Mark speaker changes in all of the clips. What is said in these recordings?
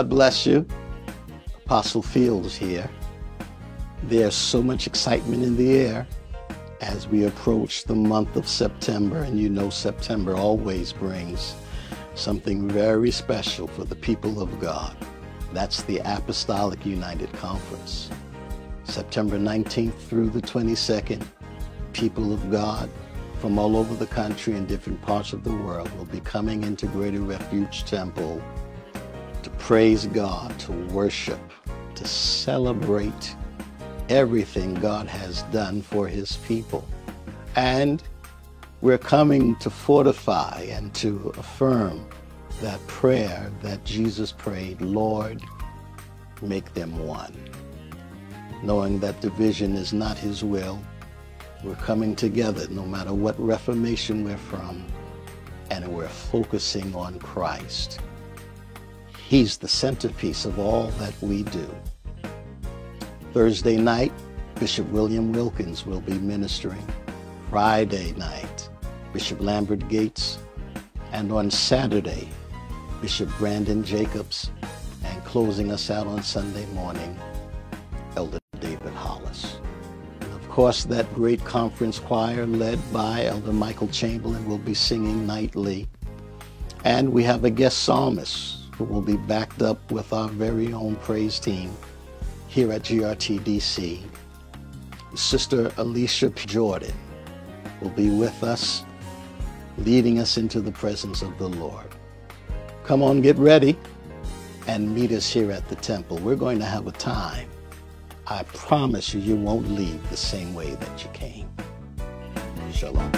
Speaker 1: God bless you. Apostle Fields here. There's so much excitement in the air as we approach the month of September, and you know September always brings something very special for the people of God. That's the Apostolic United Conference. September 19th through the 22nd, people of God from all over the country and different parts of the world will be coming into Greater Refuge Temple praise God, to worship, to celebrate everything God has done for his people. And we're coming to fortify and to affirm that prayer that Jesus prayed, Lord, make them one. Knowing that division is not his will, we're coming together no matter what reformation we're from, and we're focusing on Christ. He's the centerpiece of all that we do. Thursday night, Bishop William Wilkins will be ministering. Friday night, Bishop Lambert Gates. And on Saturday, Bishop Brandon Jacobs. And closing us out on Sunday morning, Elder David Hollis. And of course, that great conference choir led by Elder Michael Chamberlain will be singing nightly. And we have a guest psalmist will be backed up with our very own praise team here at GRTDC. Sister Alicia Jordan will be with us, leading us into the presence of the Lord. Come on, get ready and meet us here at the temple. We're going to have a time. I promise you, you won't leave the same way that you came. Shalom.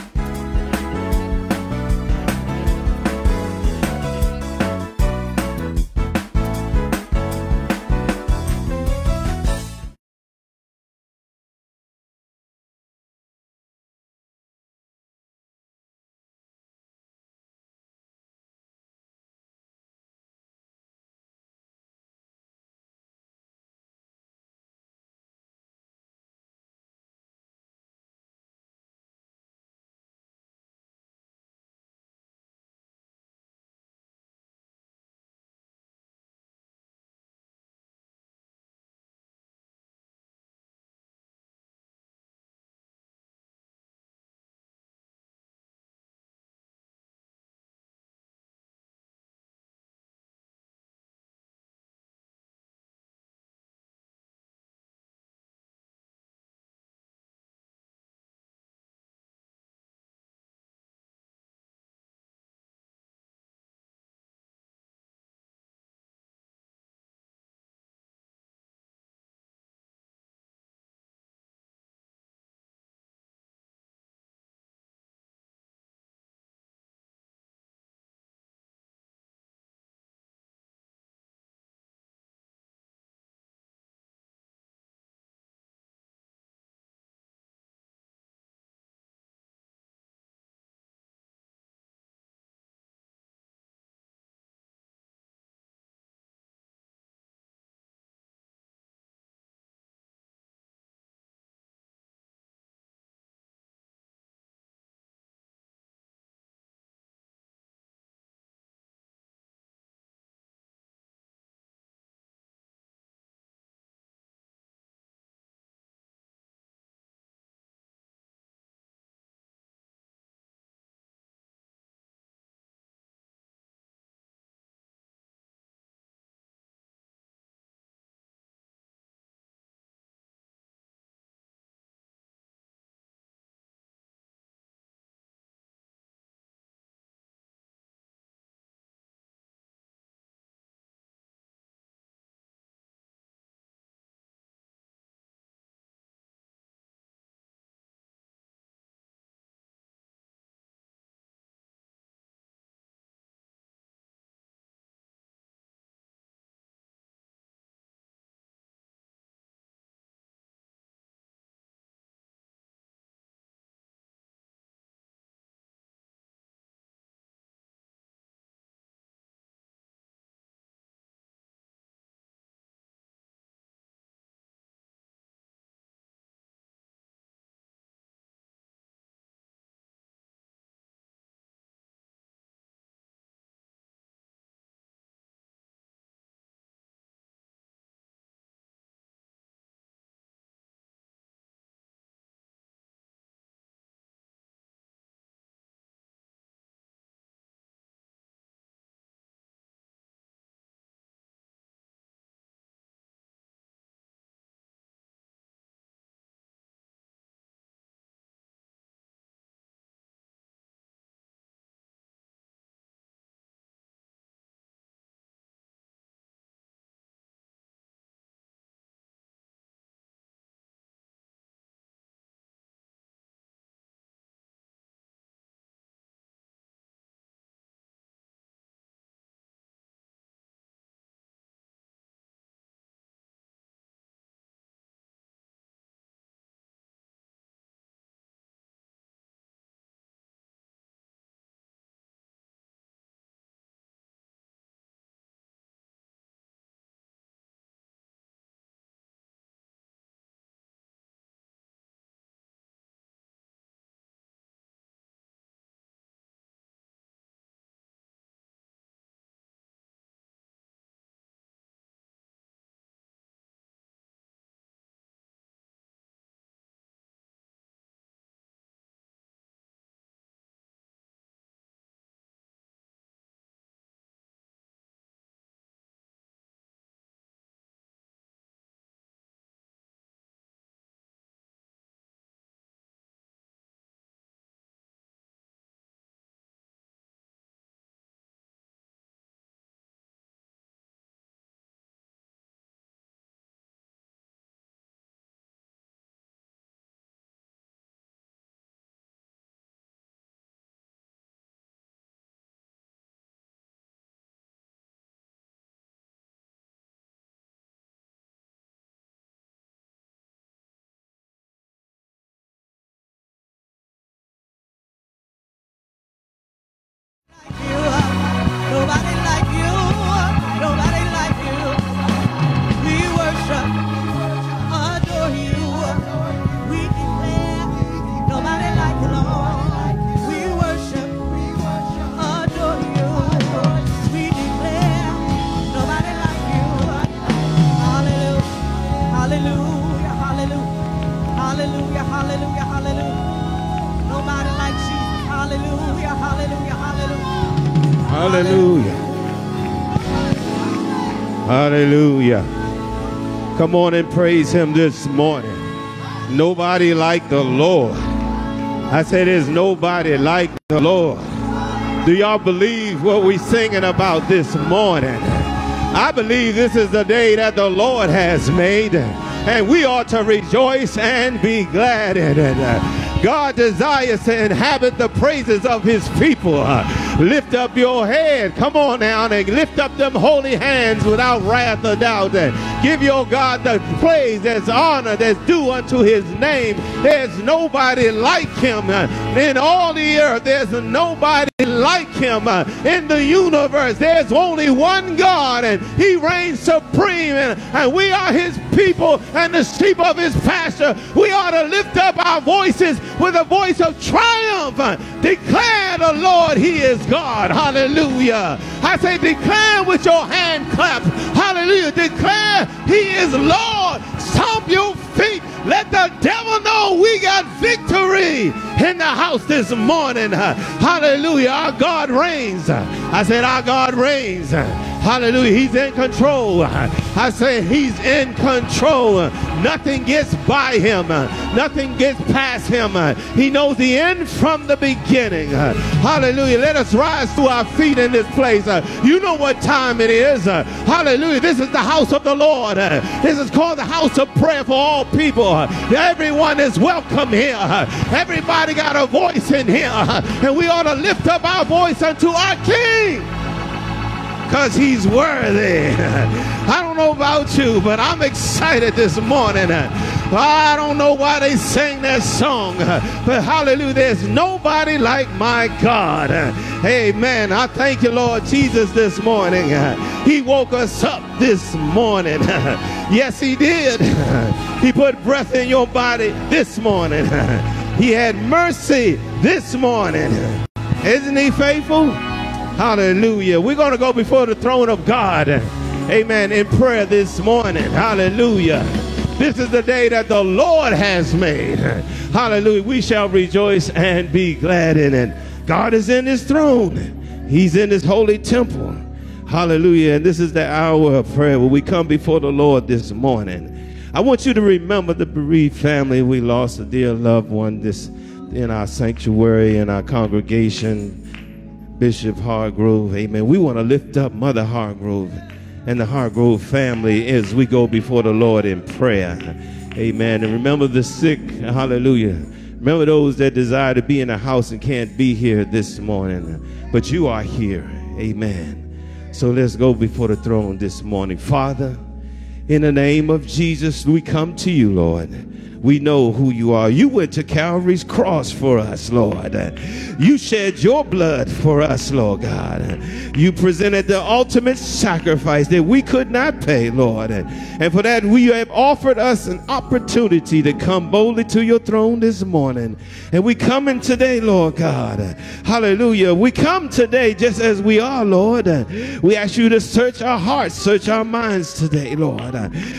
Speaker 2: Come on and praise him this morning. Nobody like the Lord. I said there's nobody like the Lord. Do y'all believe what we're singing about this morning? I believe this is the day that the Lord has made, and we ought to rejoice and be glad in it. God desires to inhabit the praises of his people. Lift up your head. Come on now and lift up them holy hands without wrath or doubt. And Give your God the praise that's honor that's due unto his name. There's nobody like him in all the earth. There's nobody like him in the universe. There's only one God and he reigns supreme and, and we are his people and the sheep of his pasture. We ought to lift up our voices with a voice of triumph. Declare the Lord he is God. Hallelujah. I say, declare with your hand clap. Hallelujah. Declare He is Lord. Stomp your feet. Let the devil know we got victory in the house this morning. Hallelujah. Our God reigns. I said, Our God reigns. Hallelujah. He's in control. I say he's in control. Nothing gets by him. Nothing gets past him. He knows the end from the beginning. Hallelujah. Let us rise to our feet in this place. Uh, you know what time it is. Uh, hallelujah. This is the house of the Lord. Uh, this is called the house of prayer for all people. Everyone is welcome here. Everybody got a voice in here. And we ought to lift up our voice unto our King because he's worthy. I don't know about you, but I'm excited this morning. I don't know why they sang that song, but hallelujah, there's nobody like my God. Amen. I thank you, Lord Jesus, this morning. He woke us up this morning. Yes, he did. He put breath in your body this morning. He had mercy this morning. Isn't he faithful? Hallelujah. We're going to go before the throne of God. Amen. In prayer this morning. Hallelujah. This is the day that the Lord has made. Hallelujah. We shall rejoice and be glad in it. God is in his throne. He's in his holy temple. Hallelujah. And this is the hour of prayer where we come before the Lord this morning. I want you to remember the bereaved family. We lost a dear loved one this in our sanctuary in our congregation. Bishop Hargrove. Amen. We want to lift up Mother Hargrove and the Hargrove family as we go before the Lord in prayer. Amen. And remember the sick. Hallelujah. Remember those that desire to be in the house and can't be here this morning. But you are here. Amen. So let's go before the throne this morning. Father, in the name of Jesus, we come to you, Lord we know who you are. You went to Calvary's cross for us, Lord. You shed your blood for us, Lord God. You presented the ultimate sacrifice that we could not pay, Lord. And for that, we have offered us an opportunity to come boldly to your throne this morning. And we come in today, Lord God. Hallelujah. We come today just as we are, Lord. We ask you to search our hearts, search our minds today, Lord.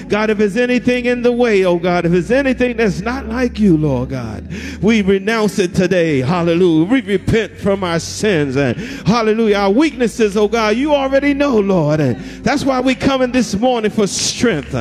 Speaker 2: God, if there's anything in the way, oh God, if there's anything anything that's not like you, Lord God. We renounce it today. Hallelujah. We repent from our sins and hallelujah. Our weaknesses, oh God, you already know, Lord. And that's why we coming this morning for strength.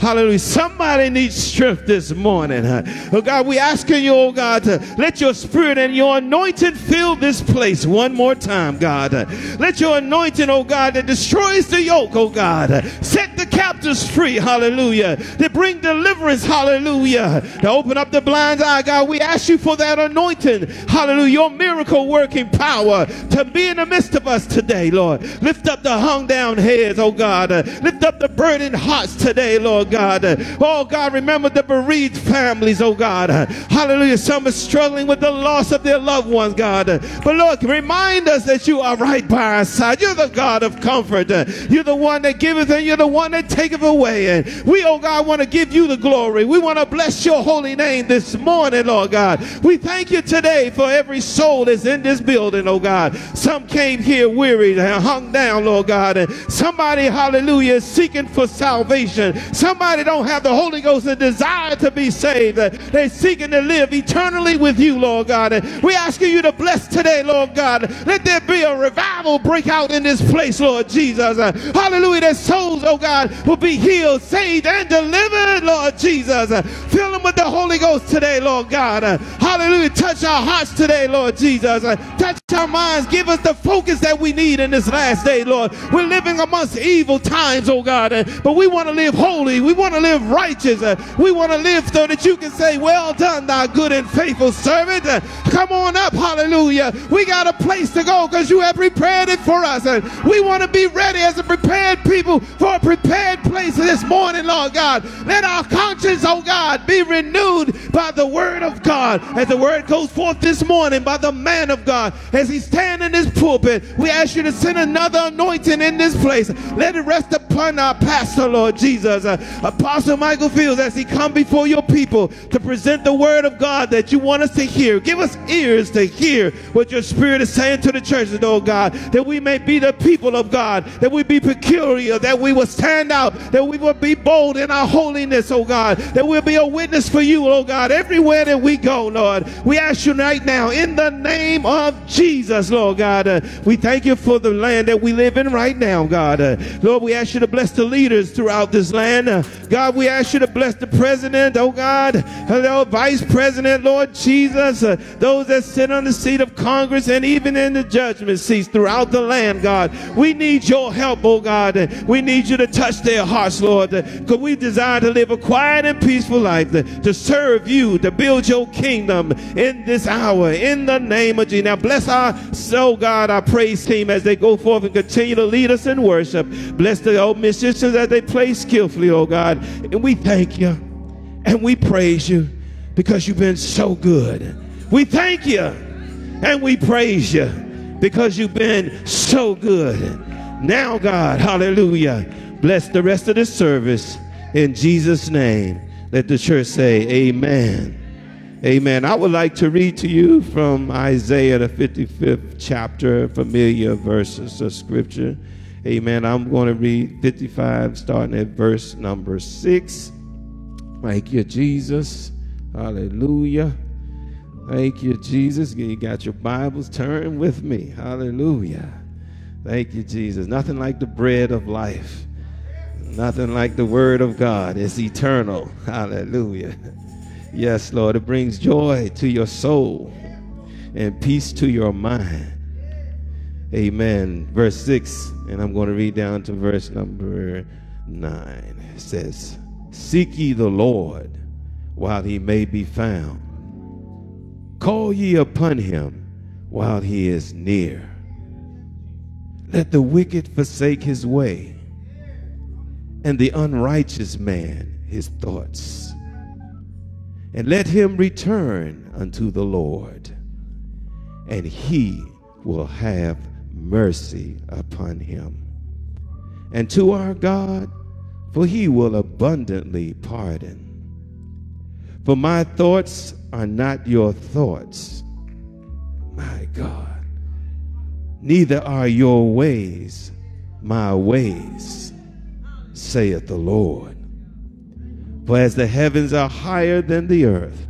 Speaker 2: Hallelujah. Somebody needs strength this morning. Oh God, we asking you, oh God, to let your spirit and your anointing fill this place one more time, God. Let your anointing, oh God, that destroys the yoke, oh God, set the captives free, hallelujah, to bring deliverance, hallelujah, to open up the blind eye, God. We ask you for that anointing. Hallelujah. Your miracle working power to be in the midst of us today, Lord. Lift up the hung down heads, oh God. Lift up the burning hearts today, Lord God. Oh God, remember the bereaved families, oh God. Hallelujah. Some are struggling with the loss of their loved ones, God. but Lord, remind us that you are right by our side. You're the God of comfort. you're the one that giveth and you're the one that taketh away. And we, oh God, want to give you the glory. We want to bless your holy name this morning, Lord God. We thank you today for every soul that's in this building, oh God. Some came here weary and hung down, Lord God. And somebody, hallelujah, is seeking for salvation. Somebody don't have the Holy Ghost and desire to be saved. They're seeking to live eternally with you, Lord God. And we asking you to bless today, Lord God. Let there be a revival break out in this place, Lord Jesus. Uh, hallelujah. That souls, oh God, will be healed, saved, and delivered, Lord Jesus. Uh, fill them with the Holy Ghost today, Lord God. Hallelujah. Touch our hearts today, Lord Jesus. Touch our minds. Give us the focus that we need in this last day, Lord. We're living amongst evil times, oh God, but we want to live holy. We want to live righteous. We want to live so that you can say, Well done, thou good and faithful servant. Come on up. Hallelujah. We got a place to go because you have prepared it for us. And we want to be ready as a prepared people for a prepared place this morning, Lord God. Let our conscience, oh God, be renewed by the word of God. As the word goes forth this morning by the man of God, as he stands in this pulpit, we ask you to send another anointing in this place. Let it rest upon our pastor, Lord Jesus. Uh, Apostle Michael Fields, as he come before your people to present the word of God that you want us to hear. Give us ears to hear what your spirit is saying to the churches, oh God, that we may be the people of God, that we be peculiar, that we will stand out, that we will be bold in our holiness, oh God, that we'll be a witness for you, oh God, everywhere that we go, Lord. We ask you right now, in the name of Jesus, Lord God, uh, we thank you for the land that we live in right now, God. Uh, Lord, we ask you to bless the leaders throughout this land. Uh, God, we ask you to bless the president, oh God, hello, vice president, Lord Jesus, uh, those that sit on the seat of Congress and even in the judgment seats throughout the land, God. We need your help, oh God. We need you to touch their hearts, Lord, because we desire to live a quiet and peaceful life, to serve you, to build your kingdom in this hour, in the name of Jesus. Now, bless our soul, God, our praise team as they go forth and continue to lead us in worship. Bless the old musicians as they play skillfully, oh God. And we thank you and we praise you because you've been so good. We thank you and we praise you because you've been so good. Now, God, hallelujah, bless the rest of this service in Jesus' name. Let the church say, Amen. Amen. I would like to read to you from Isaiah, the 55th chapter, familiar verses of scripture. Amen. I'm going to read 55, starting at verse number 6. Thank you, Jesus. Hallelujah. Thank you, Jesus. You got your Bibles. Turn with me. Hallelujah. Thank you, Jesus. Nothing like the bread of life. Nothing like the word of God. It's eternal. Hallelujah. Yes, Lord. It brings joy to your soul and peace to your mind. Amen. Verse 6, and I'm going to read down to verse number 9. It says, Seek ye the Lord while he may be found. Call ye upon him while he is near. Let the wicked forsake his way, and the unrighteous man his thoughts. And let him return unto the Lord, and he will have mercy upon him. And to our God, for he will abundantly pardon. For my thoughts are not your thoughts, my God. Neither are your ways my ways, saith the Lord. For as the heavens are higher than the earth,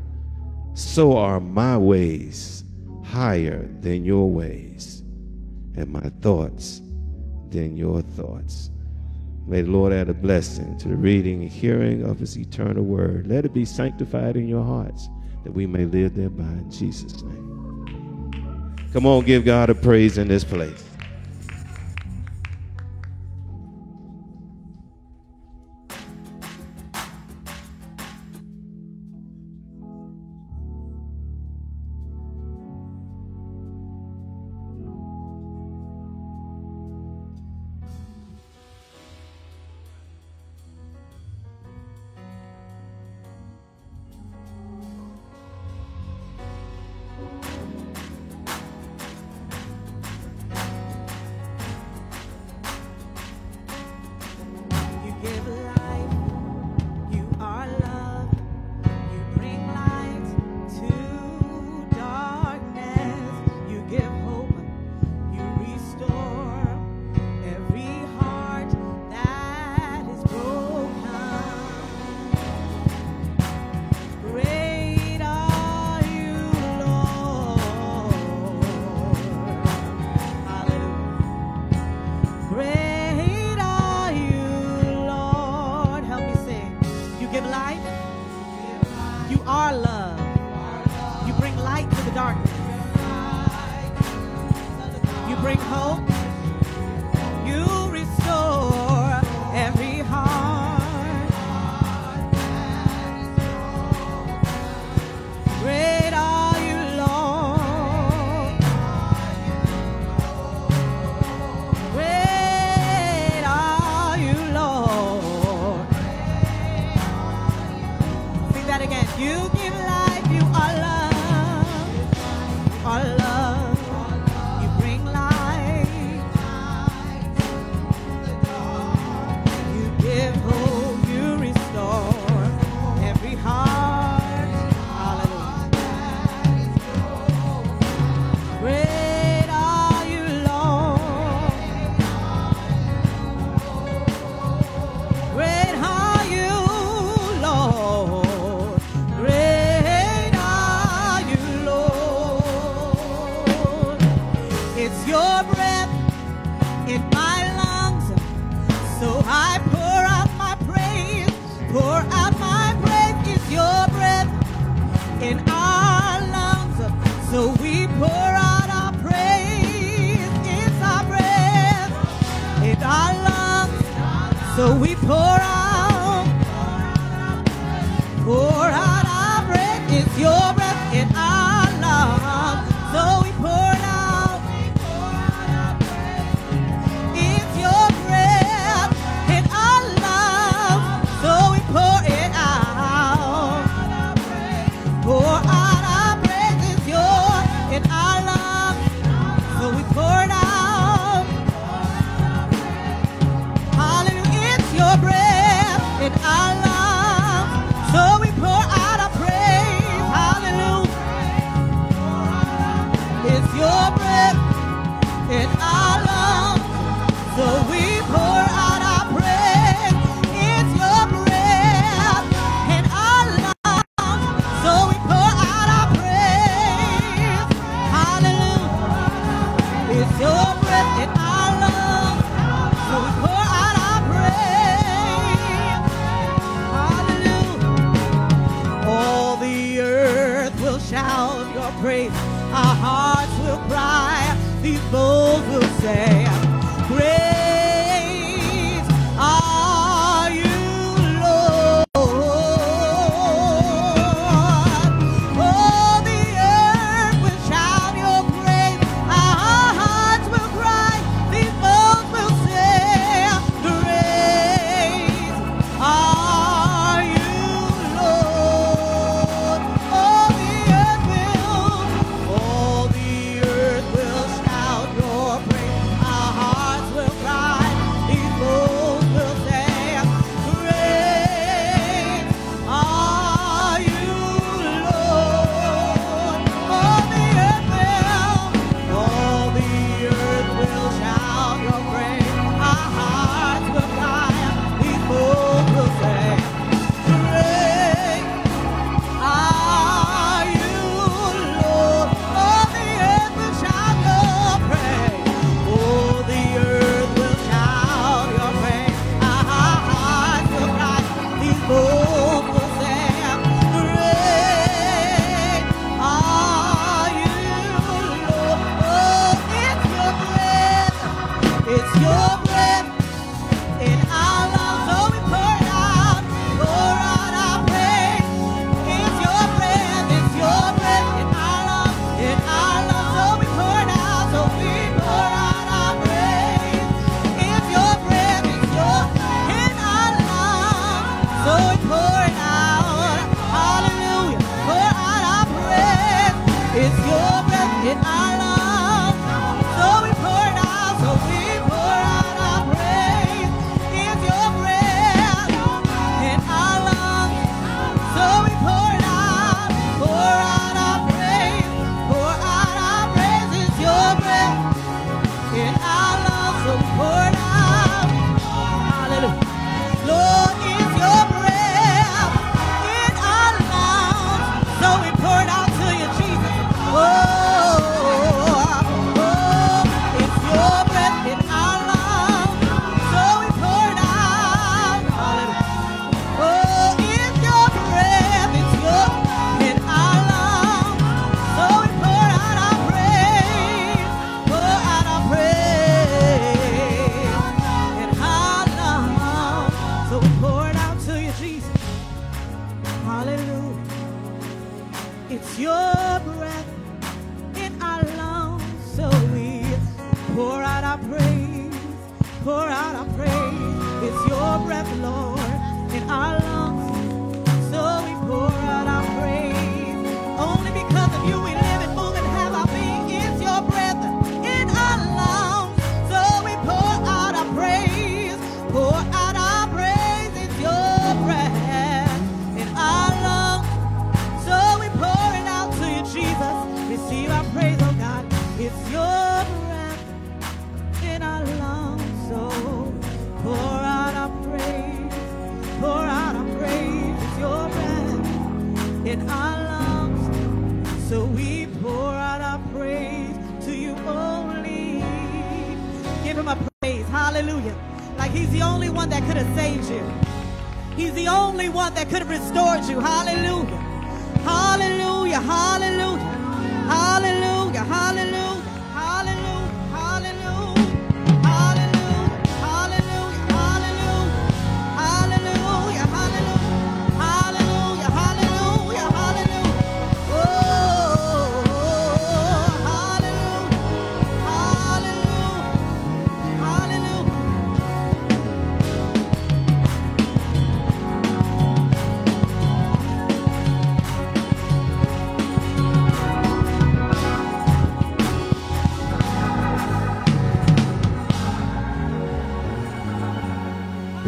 Speaker 2: so are my ways higher than your ways, and my thoughts than your thoughts. May the Lord add a blessing to the reading and hearing of his eternal word. Let it be sanctified in your hearts that we may live thereby in Jesus' name. Come on, give God a praise in this place.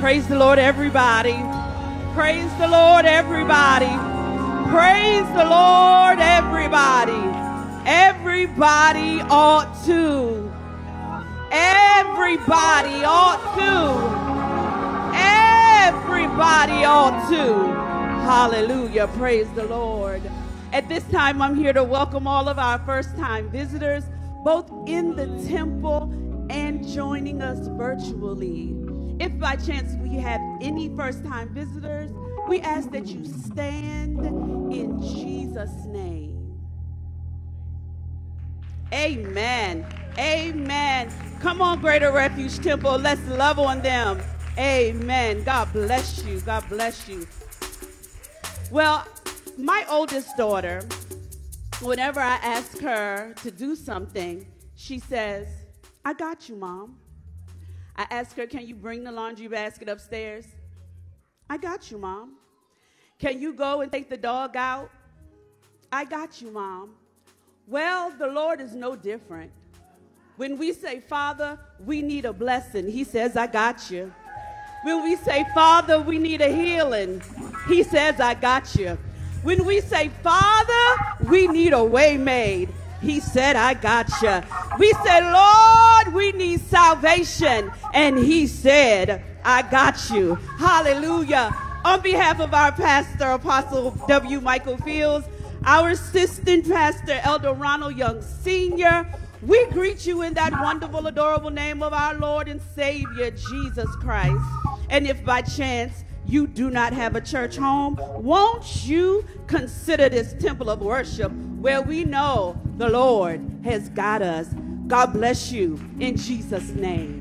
Speaker 3: Praise the Lord,
Speaker 4: everybody. Praise the Lord, everybody. Praise the Lord, everybody. Everybody ought to. Everybody ought to. Everybody ought to. Hallelujah. Praise the Lord. At this time, I'm here to welcome all of our first time visitors, both in the temple and joining us virtually. If by chance any first time visitors, we ask that you stand in Jesus' name. Amen. Amen. Come on, Greater Refuge Temple. Let's love on them. Amen. God bless you. God bless you. Well, my oldest daughter, whenever I ask her to do something, she says, I got you, Mom. I ask her, Can you bring the laundry basket upstairs? I got you, Mom. Can you go and take the dog out? I got you, Mom. Well, the Lord is no different. When we say, Father, we need a blessing, He says, I got you. When we say, Father, we need a healing, He says, I got you. When we say, Father, we need a way made, He said, I got you. We said, Lord, we need salvation, and He said, I got you. Hallelujah. On behalf of our pastor, Apostle W. Michael Fields, our assistant pastor, Elder Ronald Young Sr., we greet you in that wonderful, adorable name of our Lord and Savior, Jesus Christ. And if by chance you do not have a church home, won't you consider this temple of worship where we know the Lord has got us? God bless you in Jesus' name.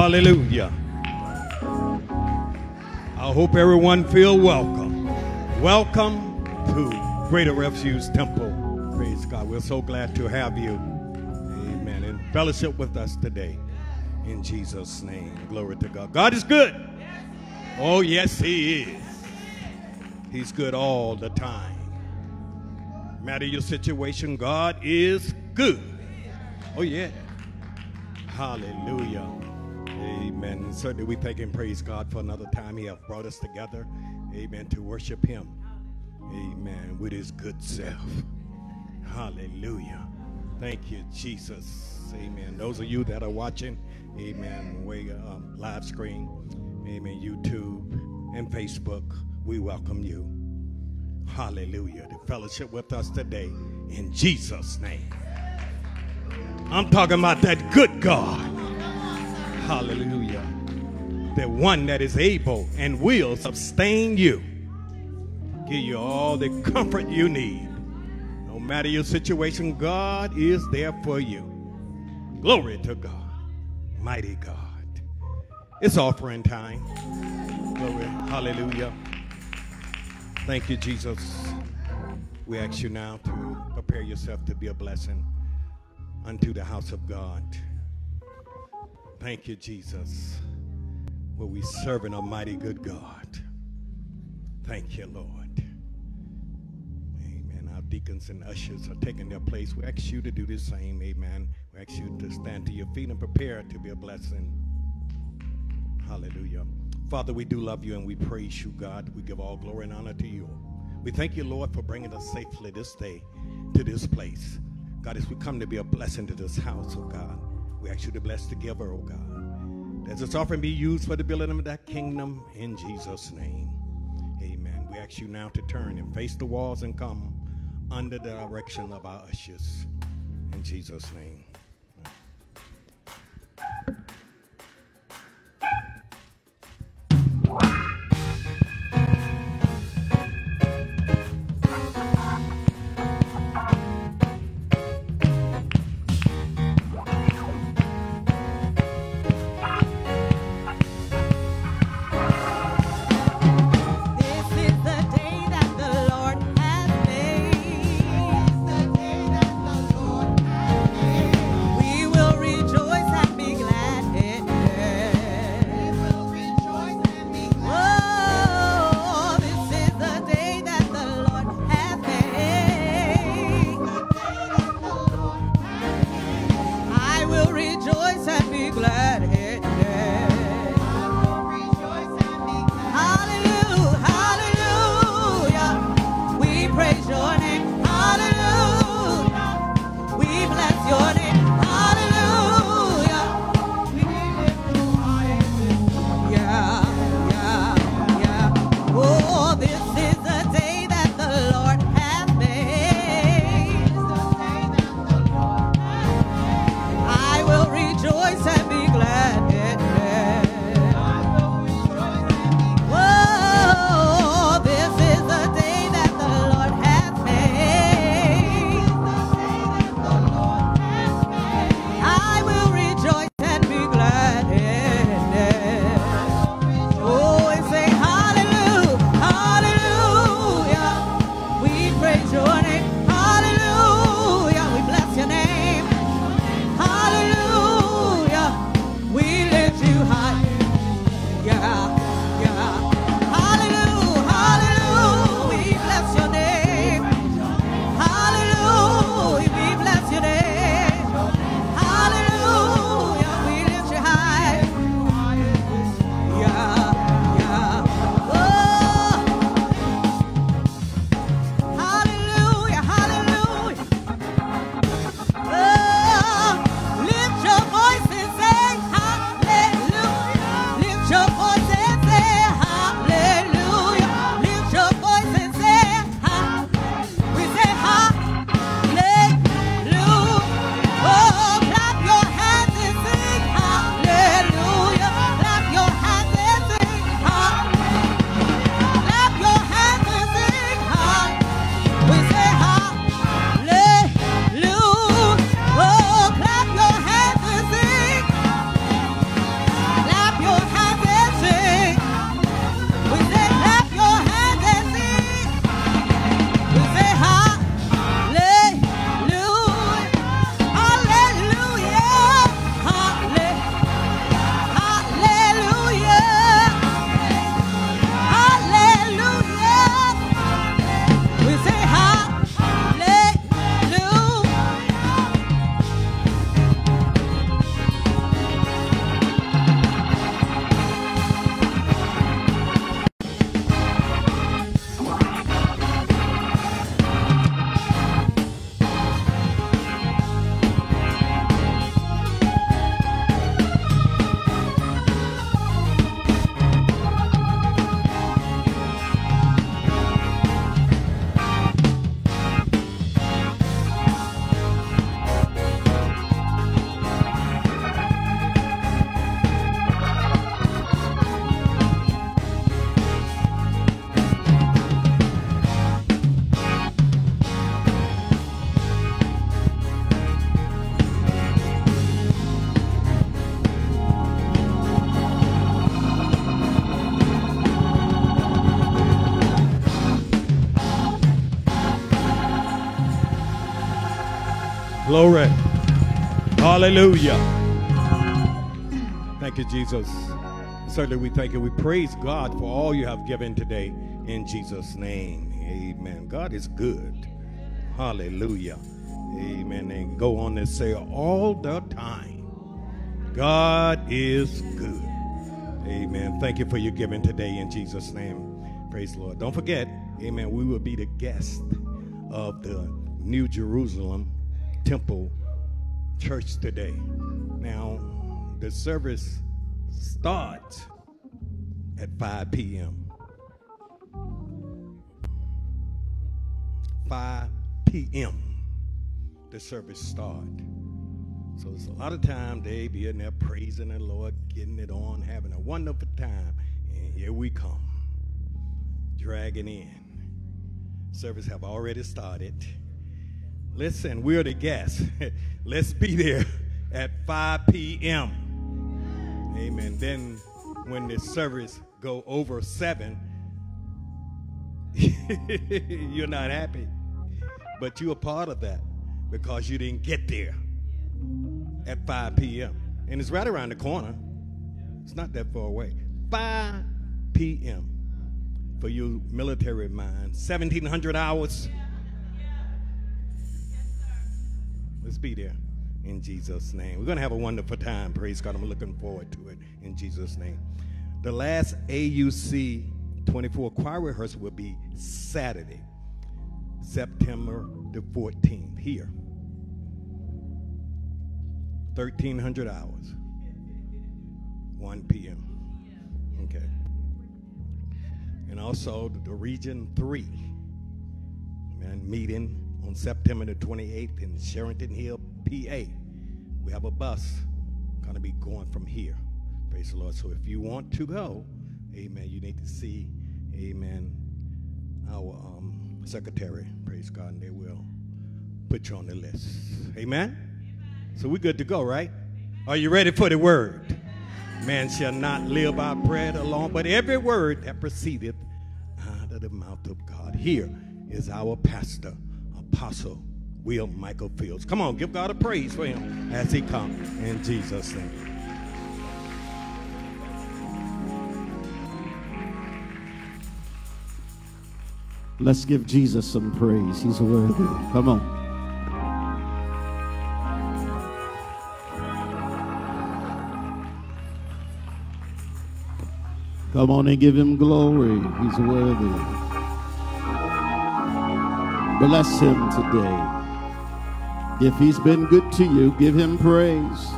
Speaker 5: Hallelujah. I hope everyone feel welcome. Welcome to Greater Refuge Temple. Praise God. We're so glad to have you. Amen. In fellowship with us today. In Jesus' name. Glory to God. God is good. Oh, yes, He is. He's good all the time. Matter your situation, God is good. Oh, yeah. Certainly we thank and praise God for another time He has brought us together. Amen. To worship Him. Amen. With His good self. Hallelujah. Thank you, Jesus. Amen. Those of you that are watching, Amen, way um, live screen, Amen, YouTube and Facebook, we welcome you. Hallelujah. To fellowship with us today in Jesus' name. I'm talking about that good God. Hallelujah. The one that is able and will sustain you, give you all the comfort you need. No matter your situation, God is there for you. Glory to God. Mighty God. It's offering time. Glory. Hallelujah. Thank you, Jesus. We ask you now to prepare yourself to be a blessing unto the house of God. Thank you, Jesus. Where we serve an almighty good God. Thank you, Lord. Amen. Our deacons and ushers are taking their place. We ask you to do the same. Amen. We ask you to stand to your feet and prepare to be a blessing. Hallelujah. Father, we do love you and we praise you, God. We give all glory and honor to you. We thank you, Lord, for bringing us safely this day to this place. God, as we come to be a blessing to this house, oh God, we ask you to bless the giver, oh God. As this offering be used for the building of that kingdom in Jesus' name. Amen. We ask you now to turn and face the walls and come under the direction of our ushers. In Jesus' name. Hallelujah. Thank you, Jesus. Certainly, we thank you. We praise God for all you have given today in Jesus' name. Amen. God is good. Hallelujah. Amen. And go on and say all the time, God is good. Amen. Thank you for your giving today in Jesus' name. Praise the Lord. Don't forget, amen, we will be the guest of the New Jerusalem Temple Church today. Now, the service starts at 5 p.m. 5 p.m. The service start. So it's a lot of time they be in there praising the Lord, getting it on, having a wonderful time. And here we come, dragging in. Service have already started. Listen, we're the guests. Let's be there at 5 p.m. Amen. Then when the service go over 7, you're not happy. But you're a part of that because you didn't get there at 5 p.m. And it's right around the corner. It's not that far away. 5 p.m. for you military minds. 1,700 hours. Let's be there in Jesus' name. We're going to have a wonderful time. Praise God. I'm looking forward to it in Jesus' name. The last AUC 24 choir rehearsal will be Saturday, September the 14th, here. 1,300 hours, 1 p.m. Okay. And also the, Region 3 man, meeting on September the 28th in Sherrington Hill, PA. We have a bus going to be going from here. Praise the Lord. So if you want to go, amen, you need to see, amen, our um, secretary. Praise God, and they will put you on the list. Amen. So we're good to go, right? Are you ready for the word? Man shall not live by bread alone, but every word that proceedeth out of the mouth of God. Here is our pastor, Apostle Will Michael Fields. Come on, give God a praise for him as he comes in Jesus' name.
Speaker 6: Let's give Jesus some praise. He's worthy. Come on. Come on and give him glory. He's worthy. Bless him today. If he's been good to you, give him praise.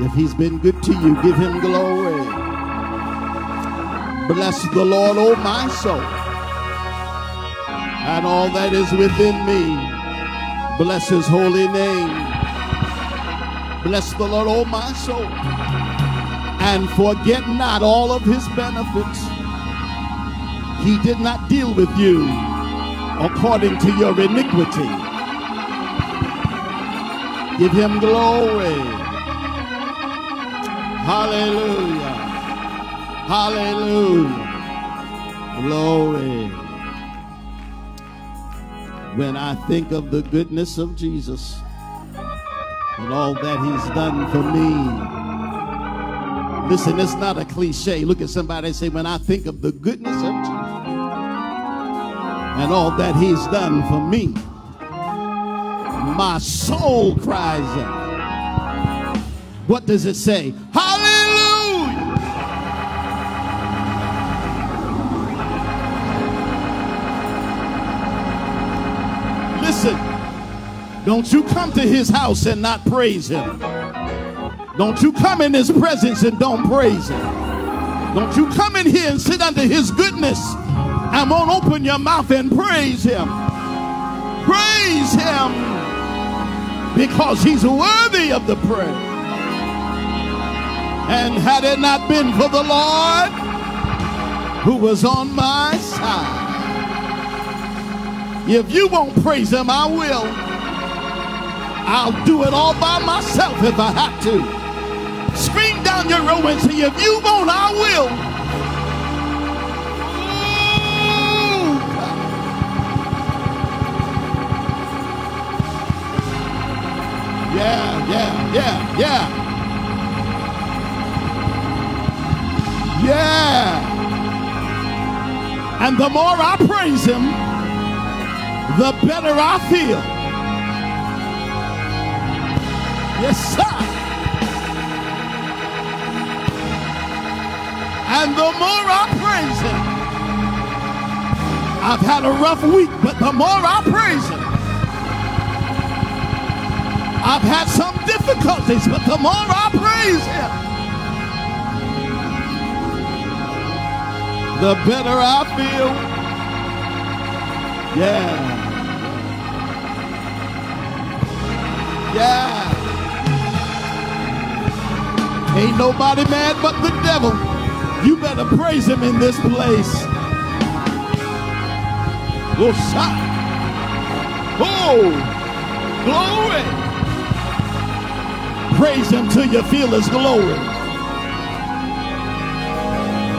Speaker 6: If he's been good to you, give him glory. Bless the Lord, oh my soul, and all that is within me. Bless his holy name. Bless the Lord, oh my soul and forget not all of his benefits. He did not deal with you according to your iniquity. Give him glory. Hallelujah. Hallelujah. Glory. When I think of the goodness of Jesus and all that he's done for me, Listen, it's not a cliche. Look at somebody and say, when I think of the goodness of Jesus and all that he's done for me, my soul cries out. What does it say? Hallelujah! Listen, don't you come to his house and not praise him. Don't you come in his presence and don't praise him. Don't you come in here and sit under his goodness and won't open your mouth and praise him. Praise him because he's worthy of the praise. And had it not been for the Lord who was on my side, if you won't praise him, I will. I'll do it all by myself if I have to. Scream down your row and say, if you won't, I will. Yeah, yeah. Yeah. Yeah. Yeah. And the more I praise him, the better I feel. Yes, sir. And the more I praise him, I've had a rough week, but the more I praise him, I've had some difficulties, but the more I praise him, the better I feel. Yeah. Yeah. Ain't nobody mad but the devil. You better praise him in this place. Oh, shot. Oh, glory. Praise him till you feel his glory.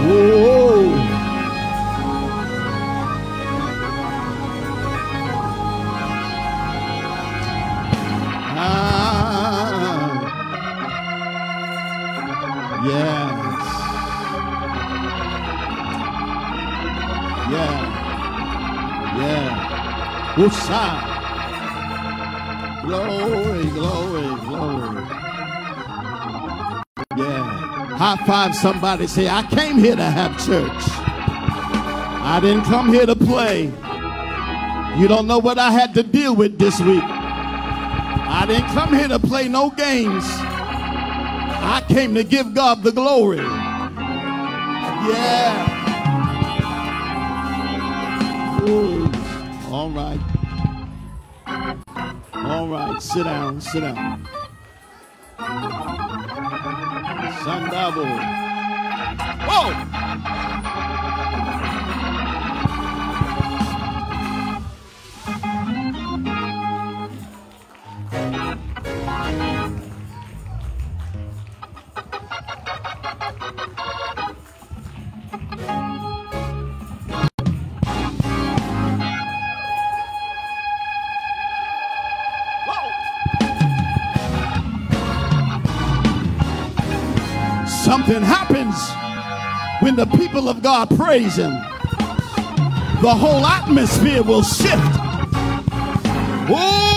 Speaker 6: Whoa. Ah. Yes. Yeah. Yeah. Woosah. High five somebody. Say, I came here to have church. I didn't come here to play. You don't know what I had to deal with this week. I didn't come here to play no games. I came to give God the glory. Yeah. Ooh. All right. All right. Sit down. Sit down. Sandabo. Whoa! Something happens when the people of God praise Him. The whole atmosphere will shift. Oh,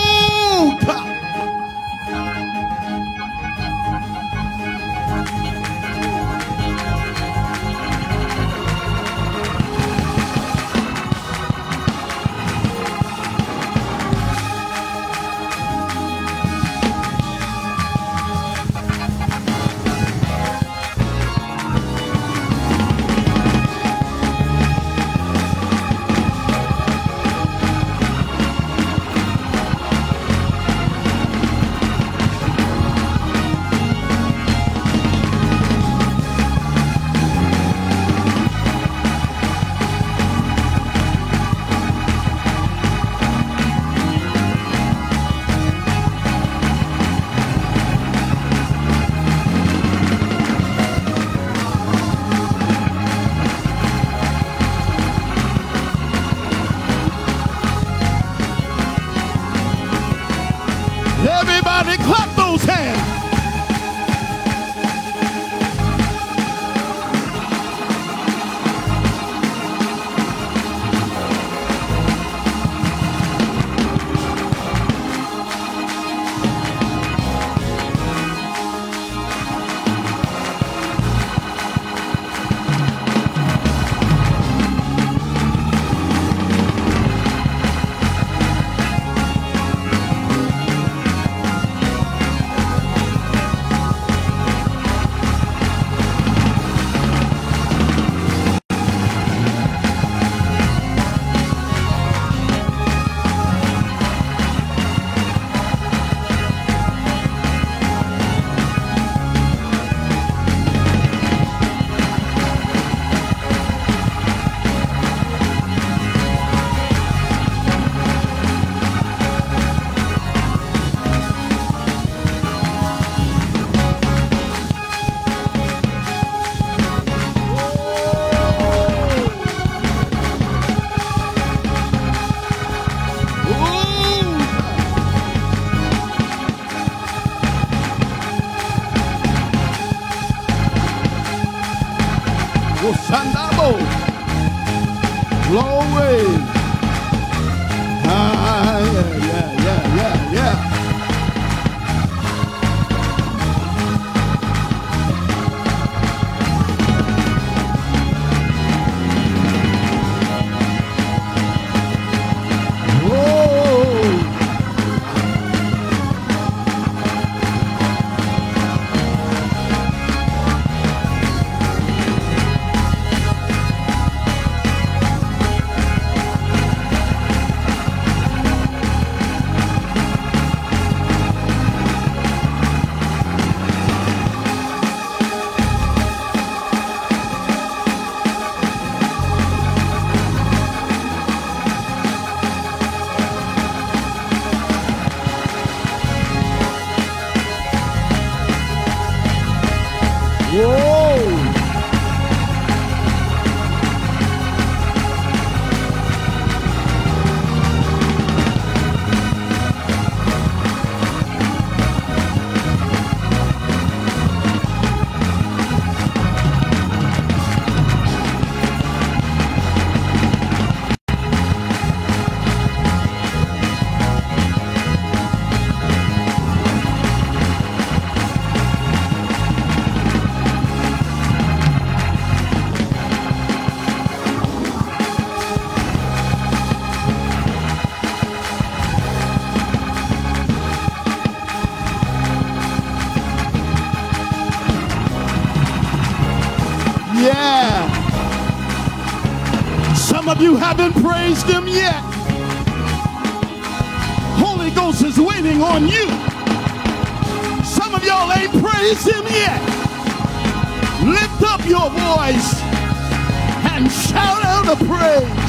Speaker 6: haven't praised him yet. Holy Ghost is waiting on you. Some of y'all ain't praised him yet. Lift up your voice and shout out a praise.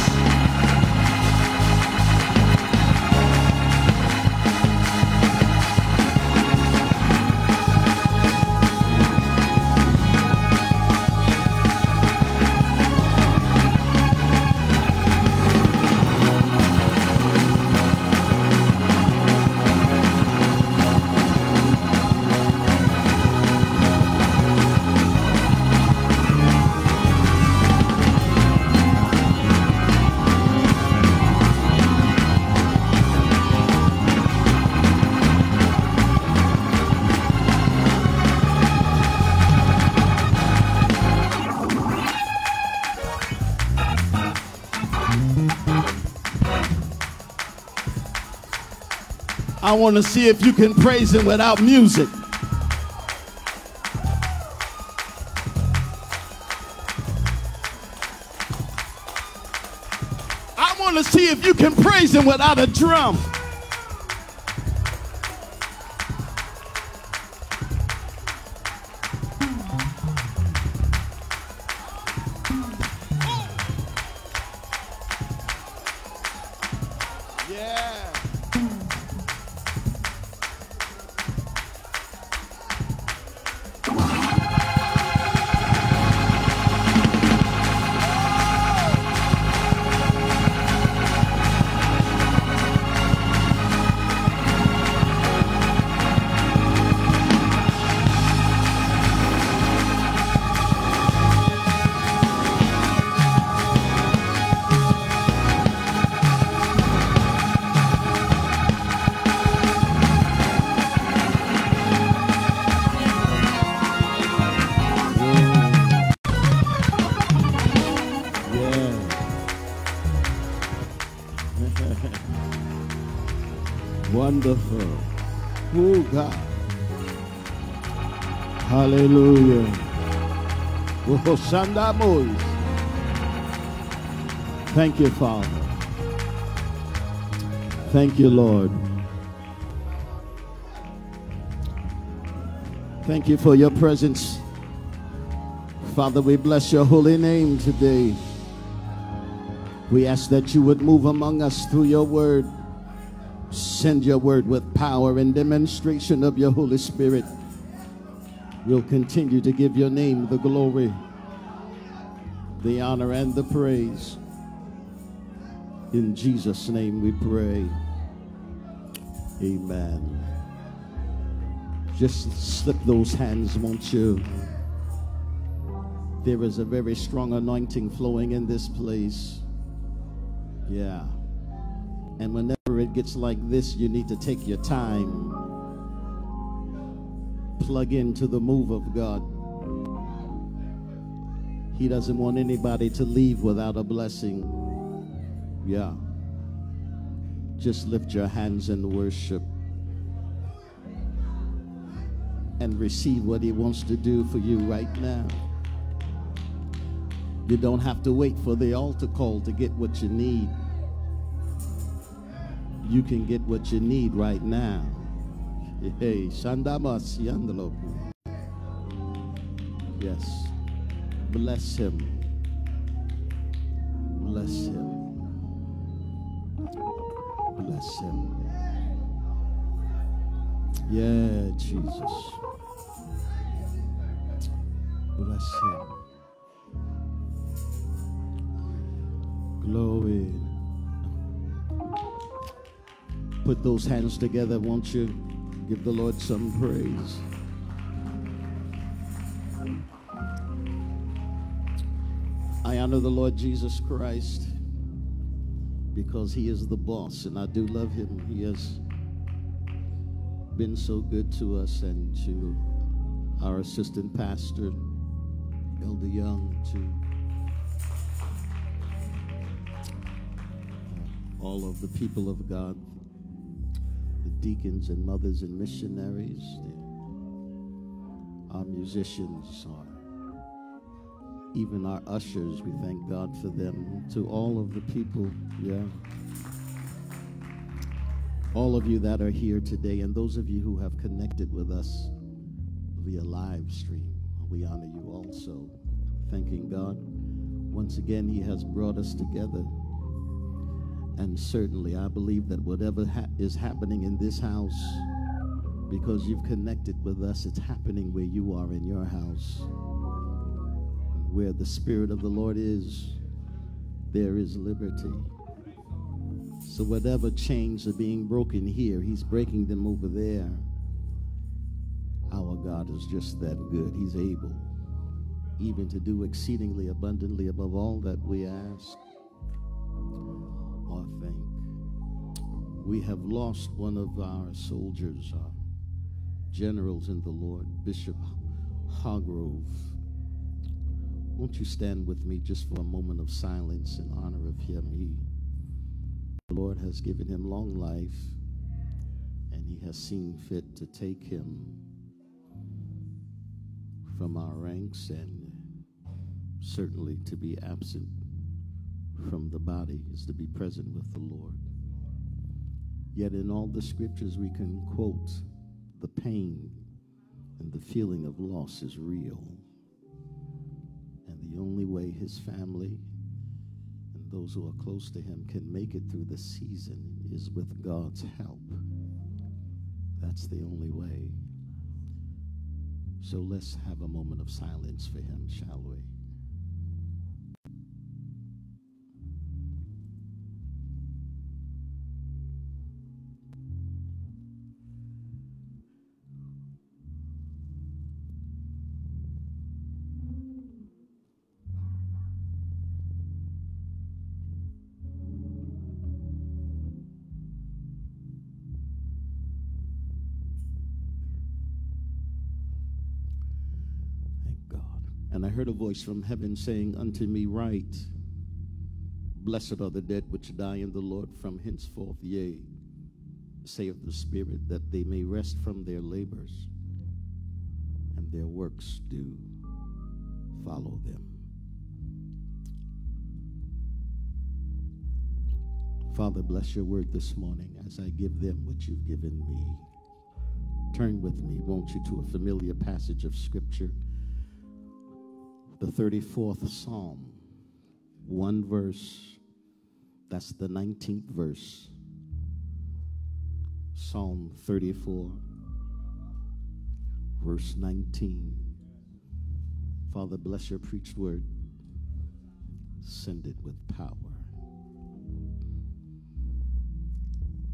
Speaker 6: Want to see if you can praise him without music. I want to see if you can praise him without a drum. Thank you, Father. Thank you, Lord. Thank you for your presence. Father, we bless your holy name today. We ask that you would move among us through your word. Send your word with power and demonstration of your Holy Spirit. We'll continue to give your name the glory, the honor, and the praise. In Jesus' name we pray. Amen. Just slip those hands, won't you? There is a very strong anointing flowing in this place. Yeah. And whenever it gets like this, you need to take your time. Plug into the move of God. He doesn't want anybody to leave without a blessing. Yeah. Just lift your hands in worship and receive what He wants to do for you right now. You don't have to wait for the altar call to get what you need. You can get what you need right now. Hey, Shandamas Yandaloku. Yes. Bless him. Bless him. Bless him. Yeah, Jesus. Bless him. Glory. Put those hands together, won't you? Give the Lord some praise. Honor the Lord Jesus Christ because he is the boss and I do love him. He has been so good to us and to our assistant pastor, Elder Young, to all of the people of God, the deacons and mothers and missionaries, our musicians, our even our ushers, we thank God for them. To all of the people, yeah. All of you that are here today, and those of you who have connected with us via live stream, we honor you also. Thanking God. Once again, He has brought us together. And certainly, I believe that whatever ha- is happening in this house, because you've connected with us, it's happening where you are in your house. Where the Spirit of the Lord is, there is liberty. So, whatever chains are being broken here, He's breaking them over there. Our God is just that good. He's able even to do exceedingly abundantly above all that we ask or think. We have lost one of our soldiers, our generals in the Lord, Bishop Hargrove. Won't you stand with me just for a moment of silence in honor of him? He, the Lord has given him long life, and he has seen fit to take him from our ranks and certainly to be absent from the body is to be present with the Lord. Yet in all the scriptures we can quote the pain and the feeling of loss is real. The only way his family and those who are close to him can make it through the season is with God's help. That's the only way. So let's have a moment of silence for him, shall we? Heard a voice from heaven saying unto me, Write, Blessed are the dead which die in the Lord from henceforth, yea, saith the Spirit, that they may rest from their labors, and their works do follow them. Father, bless your word this morning as I give them what you've given me. Turn with me, won't you, to a familiar passage of Scripture, the 34th Psalm, one verse, that's the 19th verse. Psalm 34, verse 19. Father, bless your preached word. Send it with power.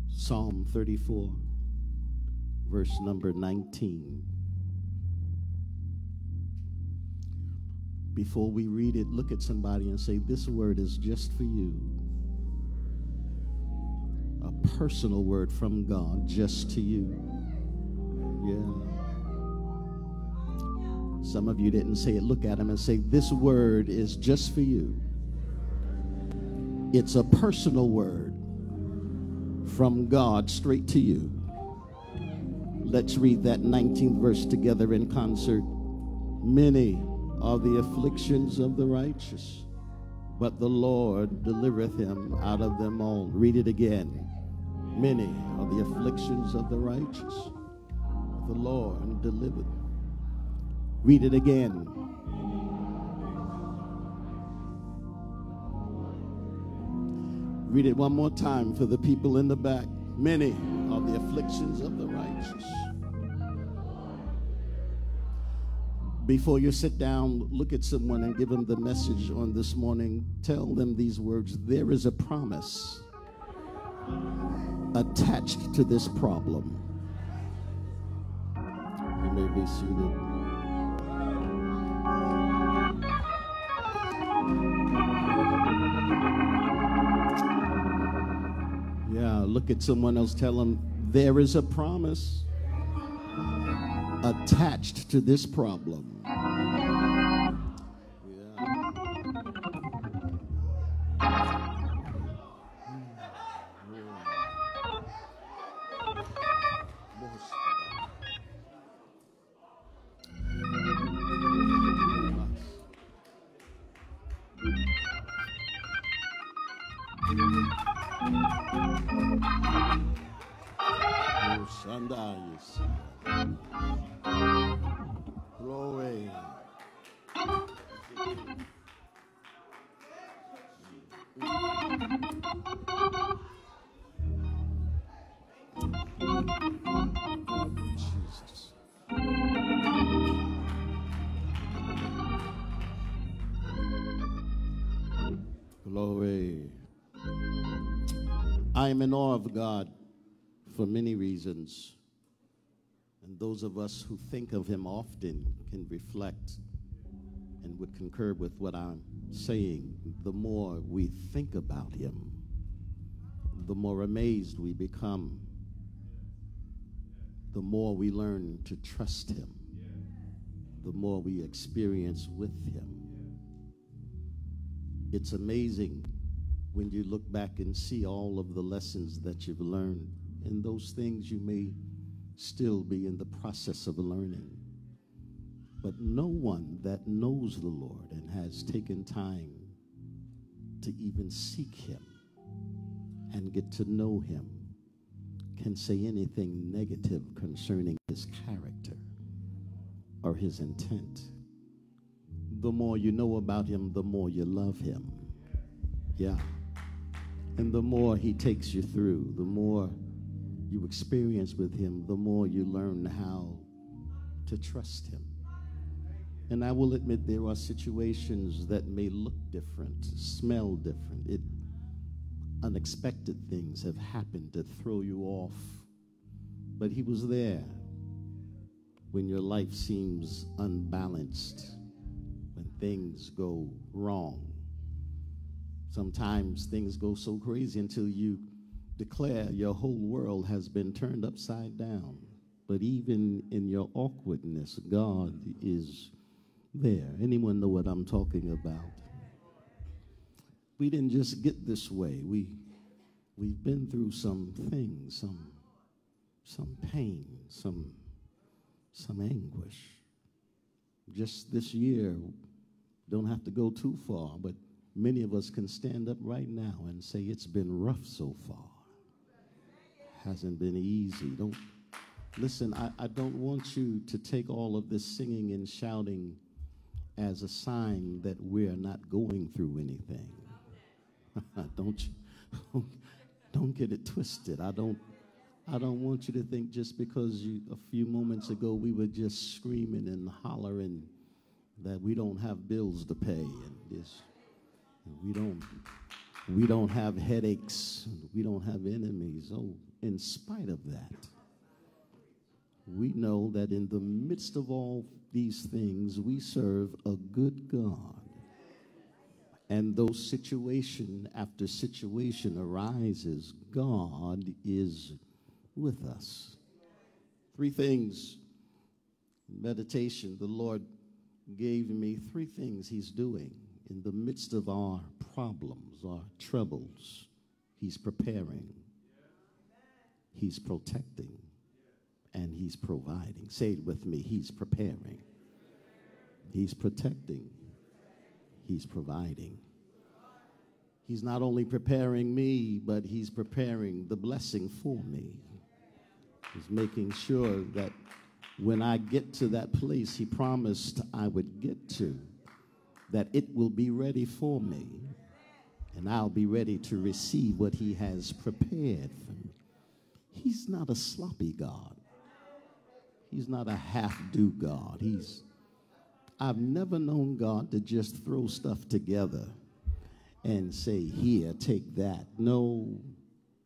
Speaker 6: Psalm 34, verse number 19. Before we read it, look at somebody and say, This word is just for you. A personal word from God just to you. Yeah. Some of you didn't say it. Look at him and say, This word is just for you. It's a personal word from God straight to you. Let's read that 19th verse together in concert. Many are the afflictions of the righteous, but the Lord delivereth him out of them all. Read it again. Many are the afflictions of the righteous, but the Lord delivereth. Read it again. Read it one more time for the people in the back. Many are the afflictions of the righteous. Before you sit down, look at someone and give them the message on this morning. Tell them these words There is a promise attached to this problem. You may be seated. Yeah, look at someone else, tell them there is a promise attached to this problem. In awe of God for many reasons. And those of us who think of him often can reflect and would concur with what I'm saying. The more we think about him, the more amazed we become, the more we learn to trust him, the more we experience with him. It's amazing when you look back and see all of the lessons that you've learned and those things you may still be in the process of learning. But no one that knows the Lord and has taken time to even seek Him and get to know Him can say anything negative concerning His character or His intent. The more you know about Him, the more you love Him. Yeah. And the more He takes you through, the more you experience with Him, the more you learn how to trust Him. And I will admit there are situations that may look different, smell different. It, unexpected things have happened to throw you off. But He was there when your life seems unbalanced, when things go wrong. Sometimes things go so crazy until you declare your whole world has been turned upside down. But even in your awkwardness, God is there. Anyone know what I'm talking about? We didn't just get this way. We we've been through some things, some some pain, some some anguish. Just this year, don't have to go too far, but many of us can stand up right now and say it's been rough so far. Hasn't been easy. Don't listen, I, I don't want you to take all of this singing and shouting as a sign that we're not going through anything. don't you don't get it twisted. I don't I don't want you to think just because you a few moments ago we were just screaming and hollering that we don't have bills to pay and this we don't we don't have headaches, we don't have enemies. Oh, in spite of that, we know that in the midst of all these things, we serve a good God. And though situation after situation arises, God is with us. Three things meditation, the Lord gave me three things He's doing in the midst of our problems, our troubles. He's preparing, He's protecting, and He's providing. Say it with me He's preparing, He's protecting, He's providing. He's not only preparing me, but He's preparing the blessing for me. He's making sure that when I get to that place He promised I would get to, that it will be ready for me, and I'll be ready to receive what He has prepared for me. He's not a sloppy God. He's not a half do God. He's I've never known God to just throw stuff together and say, Here, take that. No,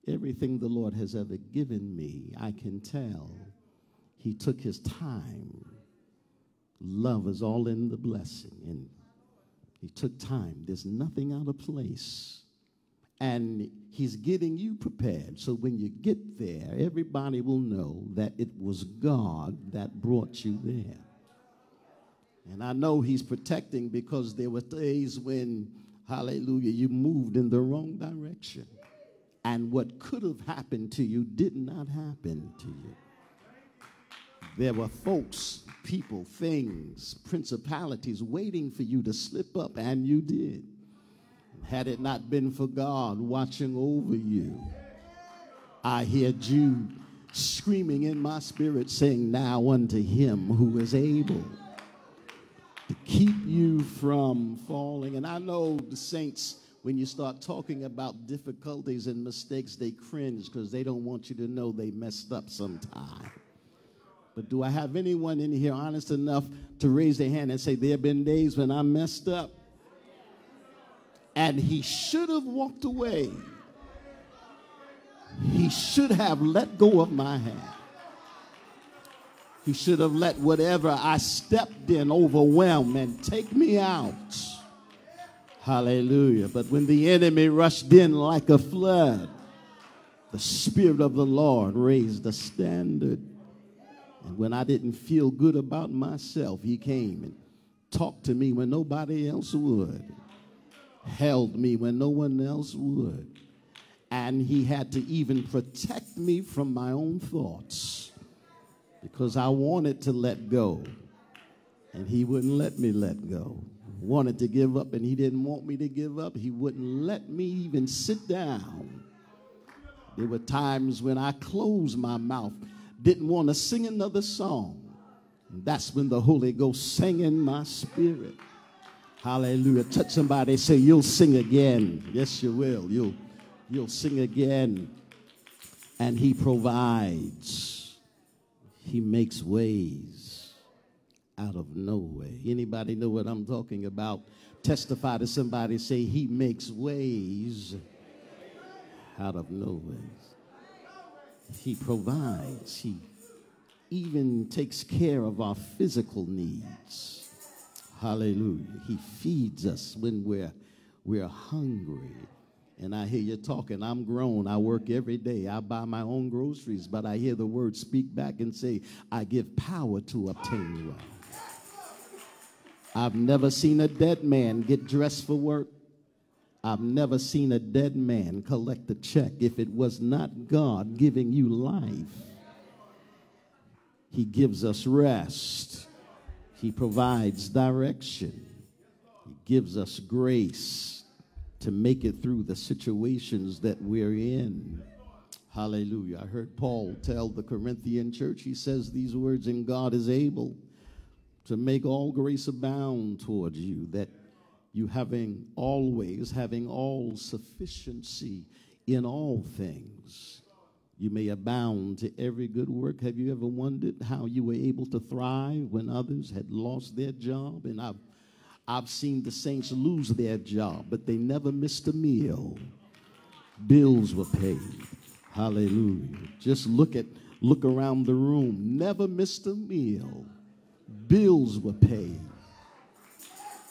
Speaker 6: everything the Lord has ever given me, I can tell He took His time. Love is all in the blessing, and He took time. There's nothing out of place. And He's getting you prepared. So when you get there, everybody will know that it was God that brought you there. And I know he's protecting because there were days when, hallelujah, you moved in the wrong direction. And what could have happened to you did not happen to you. There were folks, people, things, principalities waiting for you to slip up, and you did. Had it not been for God watching over you, I hear Jude screaming in my spirit, saying, Now unto him who is able to keep you from falling. And I know the saints, when you start talking about difficulties and mistakes, they cringe because they don't want you to know they messed up sometime. But do I have anyone in here honest enough to raise their hand and say, There have been days when I messed up? And he should have walked away. He should have let go of my hand. He should have let whatever I stepped in overwhelm and take me out. Hallelujah. But when the enemy rushed in like a flood, the Spirit of the Lord raised a standard. And when I didn't feel good about myself, He came and talked to me when nobody else would, held me when no one else would. And He had to even protect me from my own thoughts because I wanted to let go. And he wouldn't let me let go. Wanted to give up, and he didn't want me to give up. He wouldn't let me even sit down. There were times when I closed my mouth, didn't want to sing another song. And that's when the Holy Ghost sang in my spirit. Hallelujah. Touch somebody, say, You'll sing again. Yes, you will. You'll, you'll sing again. And he provides. He makes ways out of no way. Anybody know what I'm talking about? Testify to somebody, say, He makes ways out of no ways. He provides. He even takes care of our physical needs. Hallelujah. He feeds us when we're, we're hungry. And I hear you talking. I'm grown. I work every day. I buy my own groceries, but I hear the word speak back and say, I give power to obtain wealth. I've never seen a dead man get dressed for work. I've never seen a dead man collect a check if it was not God giving you life. He gives us rest. He provides direction. He gives us grace to make it through the situations that we're in. Hallelujah. I heard Paul tell the Corinthian church, he says these words, and God is able to make all grace abound towards you, that you having always, having all sufficiency in all things, you may abound to every good work. Have you ever wondered how you were able to thrive when others had lost their job? And I've I've seen the saints lose their job, but they never missed a meal. Bills were paid. Hallelujah. Just look at look around the room. Never missed a meal. Bills were paid.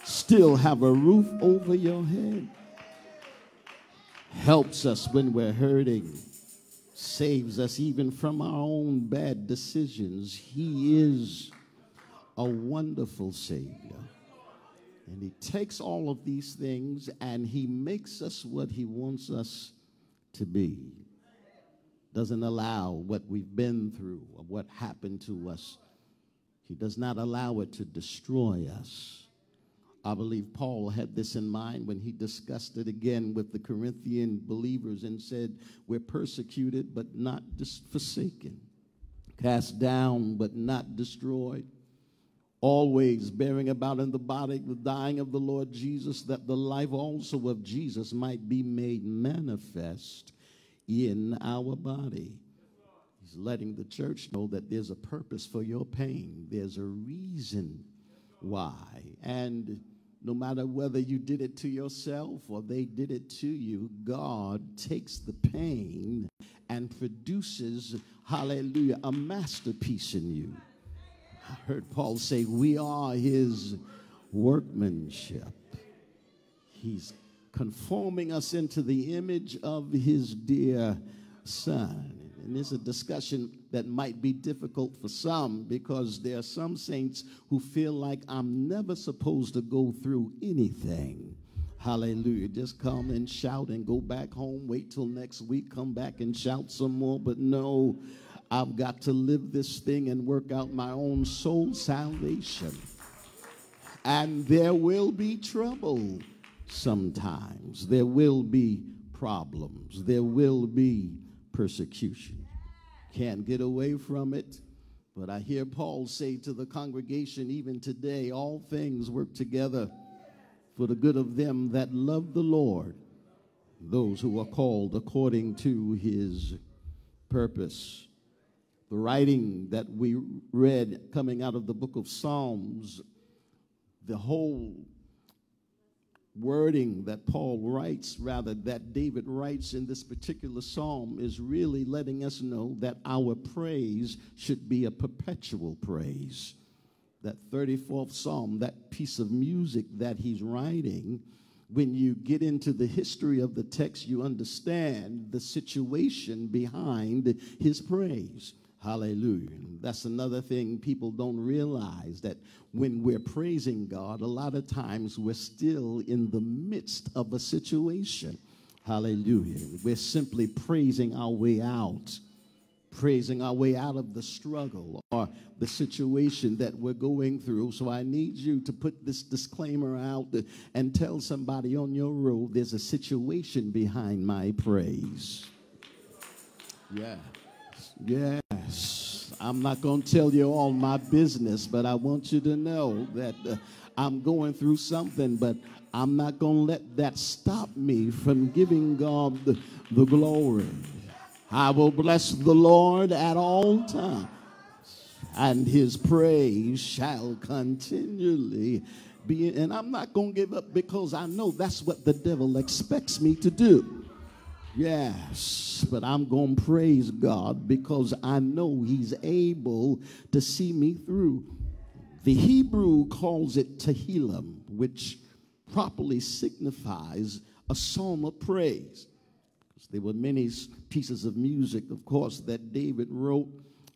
Speaker 6: Still have a roof over your head. Helps us when we're hurting. Saves us even from our own bad decisions. He is a wonderful Savior. And he takes all of these things and he makes us what he wants us to be. Doesn't allow what we've been through or what happened to us. He does not allow it to destroy us. I believe Paul had this in mind when he discussed it again with the Corinthian believers and said, We're persecuted but not forsaken, cast down but not destroyed always bearing about in the body the dying of the Lord Jesus, that the life also of Jesus might be made manifest in our body. He's letting the church know that there's a purpose for your pain, there's a reason why. And no matter whether you did it to yourself or they did it to you, God takes the pain and produces, hallelujah, a masterpiece in you. I heard Paul say, We are his workmanship. He's conforming us into the image of his dear son. And there's a discussion that might be difficult for some because there are some saints who feel like I'm never supposed to go through anything. Hallelujah. Just come and shout and go back home. Wait till next week. Come back and shout some more. But no, I've got to live this thing and work out my own soul salvation. And there will be trouble sometimes. There will be problems. There will be persecution. Can't get away from it. But I hear Paul say to the congregation, even today, all things work together for the good of them that love the Lord, those who are called according to his purpose. The writing that we read coming out of the book of Psalms, the whole wording that Paul writes, rather, that David writes in this particular psalm, is really letting us know that our praise should be a perpetual praise. That 34th psalm, that piece of music that he's writing, when you get into the history of the text, you understand the situation behind his praise. Hallelujah. That's another thing people don't realize that when we're praising God, a lot of times we're still in the midst of a situation. Hallelujah. We're simply praising our way out, praising our way out of the struggle or the situation that we're going through. So I need you to put this disclaimer out and tell somebody on your road there's a situation behind my praise. Yeah. Yes. I'm not going to tell you all my business, but I want you to know that uh, I'm going through something, but I'm not going to let that stop me from giving God the, the glory. I will bless the Lord at all times, and his praise shall continually be. And I'm not going to give up because I know that's what the devil expects me to do. Yes, but I'm going to praise God because I know He's able to see me through. The Hebrew calls it Tehillim, which properly signifies a psalm of praise. There were many pieces of music, of course, that David wrote.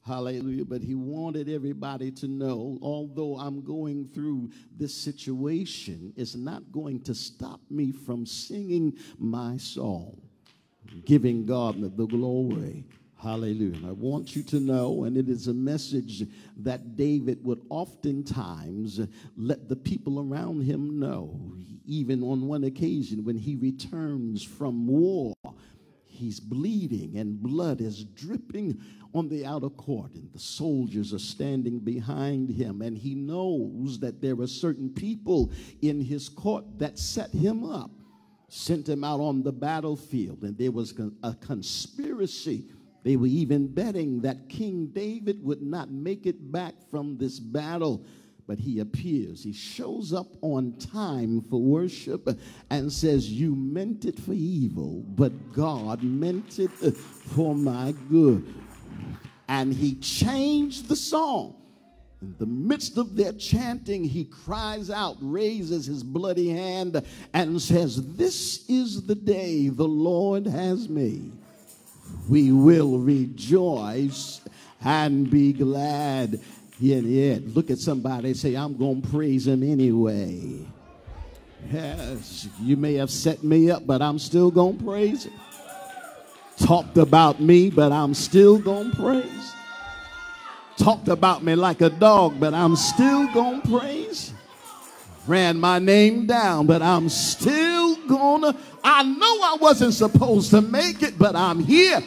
Speaker 6: Hallelujah. But he wanted everybody to know, although I'm going through this situation, it's not going to stop me from singing my song giving God the glory. Hallelujah. I want you to know, and it is a message that David would oftentimes let the people around him know. Even on one occasion when he returns from war, he's bleeding and blood is dripping on the outer court, and the soldiers are standing behind him, and he knows that there are certain people in his court that set him up sent him out on the battlefield, and there was a conspiracy. They were even betting that King David would not make it back from this battle. But he appears, he shows up on time for worship and says, You meant it for evil, but God meant it for my good. And he changed the song. In the midst of their chanting, he cries out, raises his bloody hand, and says, This is the day the Lord has made. We will rejoice and be glad in it. Look at somebody say, I'm going to praise him anyway. Yes, you may have set me up, but I'm still going to praise him. Talked about me, but I'm still going to praise talked about me like a dog, but I'm still going to praise. Ran my name down, but I'm still going to. I know I wasn't supposed to make it, but I'm here.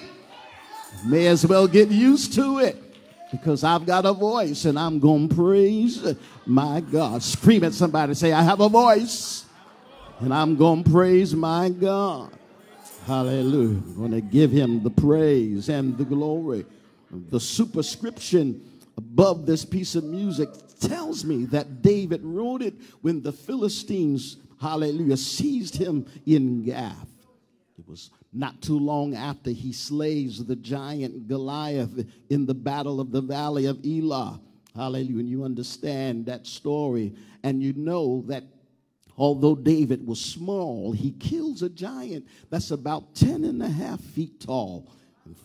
Speaker 6: May as well get used to it because I've got a voice and I'm going to praise my God. Scream at somebody, say, I have a voice and I'm going to praise my God. Hallelujah. I'm going to give him the praise and the glory. The superscription above this piece of music tells me that David wrote it when the Philistines, hallelujah, seized him in Gath. It was not too long after he slays the giant Goliath in the battle of the valley of Elah. Hallelujah. And you understand that story, and you know that although David was small, he kills a giant that's about 10 and a half feet tall.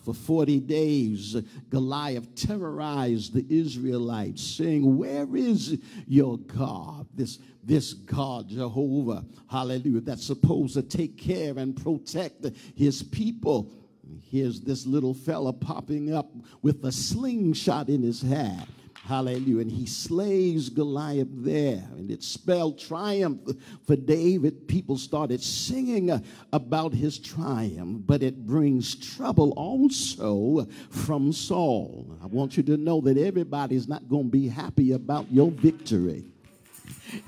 Speaker 6: For 40 days, Goliath terrorized the Israelites, saying, Where is your God? This, this God, Jehovah, hallelujah, that's supposed to take care and protect his people. Here's this little fella popping up with a slingshot in his hand. Hallelujah. And he slays Goliath there. And it spelled triumph for David. People started singing about his triumph, but it brings trouble also from Saul. I want you to know that everybody's not going to be happy about your victory.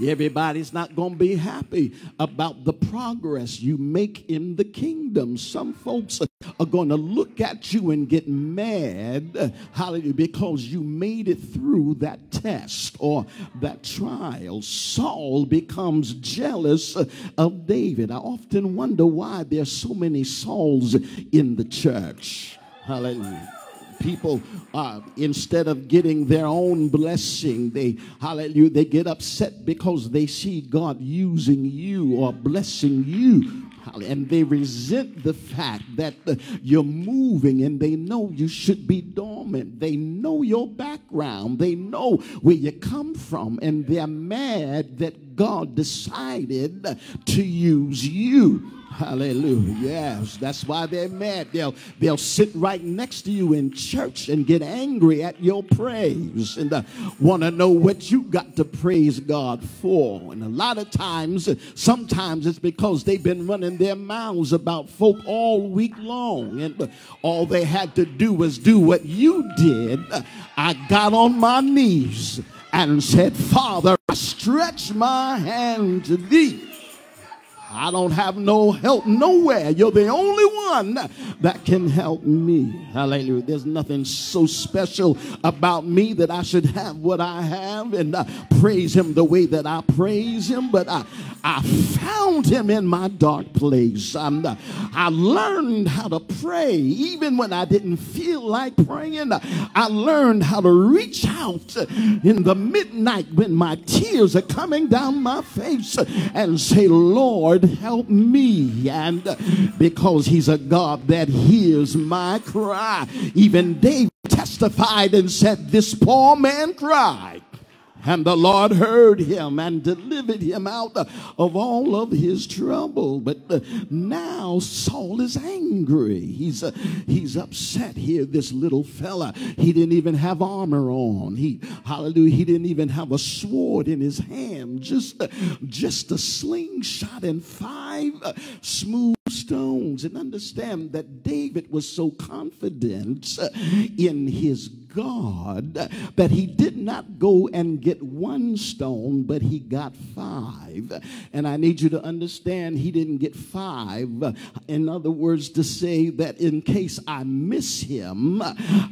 Speaker 6: Everybody's not going to be happy about the progress you make in the kingdom. Some folks are going to look at you and get mad, hallelujah, because you made it through that test or that trial. Saul becomes jealous of David. I often wonder why there's so many Sauls in the church. Hallelujah people uh, instead of getting their own blessing they hallelujah they get upset because they see god using you or blessing you and they resent the fact that uh, you're moving and they know you should be dormant. They know your background. They know where you come from. And they're mad that God decided to use you. Hallelujah. Yes, that's why they're mad. They'll, they'll sit right next to you in church and get angry at your praise and uh, want to know what you got to praise God for. And a lot of times, sometimes it's because they've been running their mouths about folk all week long. And uh, all they had to do was do what you did. I got on my knees and said, Father, I stretch my hand to thee. I don't have no help nowhere. You're the only one that can help me. Hallelujah. There's nothing so special about me that I should have what I have and uh, praise him the way that I praise him. But I, I found him in my dark place. I'm, uh, I learned how to pray even when I didn't feel like praying. I learned how to reach out in the midnight when my tears are coming down my face and say, Lord, help me. And because he's a God that hears my cry, even David testified and said, This poor man cried. And the Lord heard him and delivered him out of all of his trouble. But uh, now Saul is angry. He's, uh, he's upset here, this little fella. He didn't even have armor on. He, hallelujah, he didn't even have a sword in his hand. Just, uh, just a slingshot and five uh, smooth stones. And understand that David was so confident uh, in his God that he did not go and get one stone, but he got five. And I need you to understand he didn't get five. In other words, to say that in case I miss him,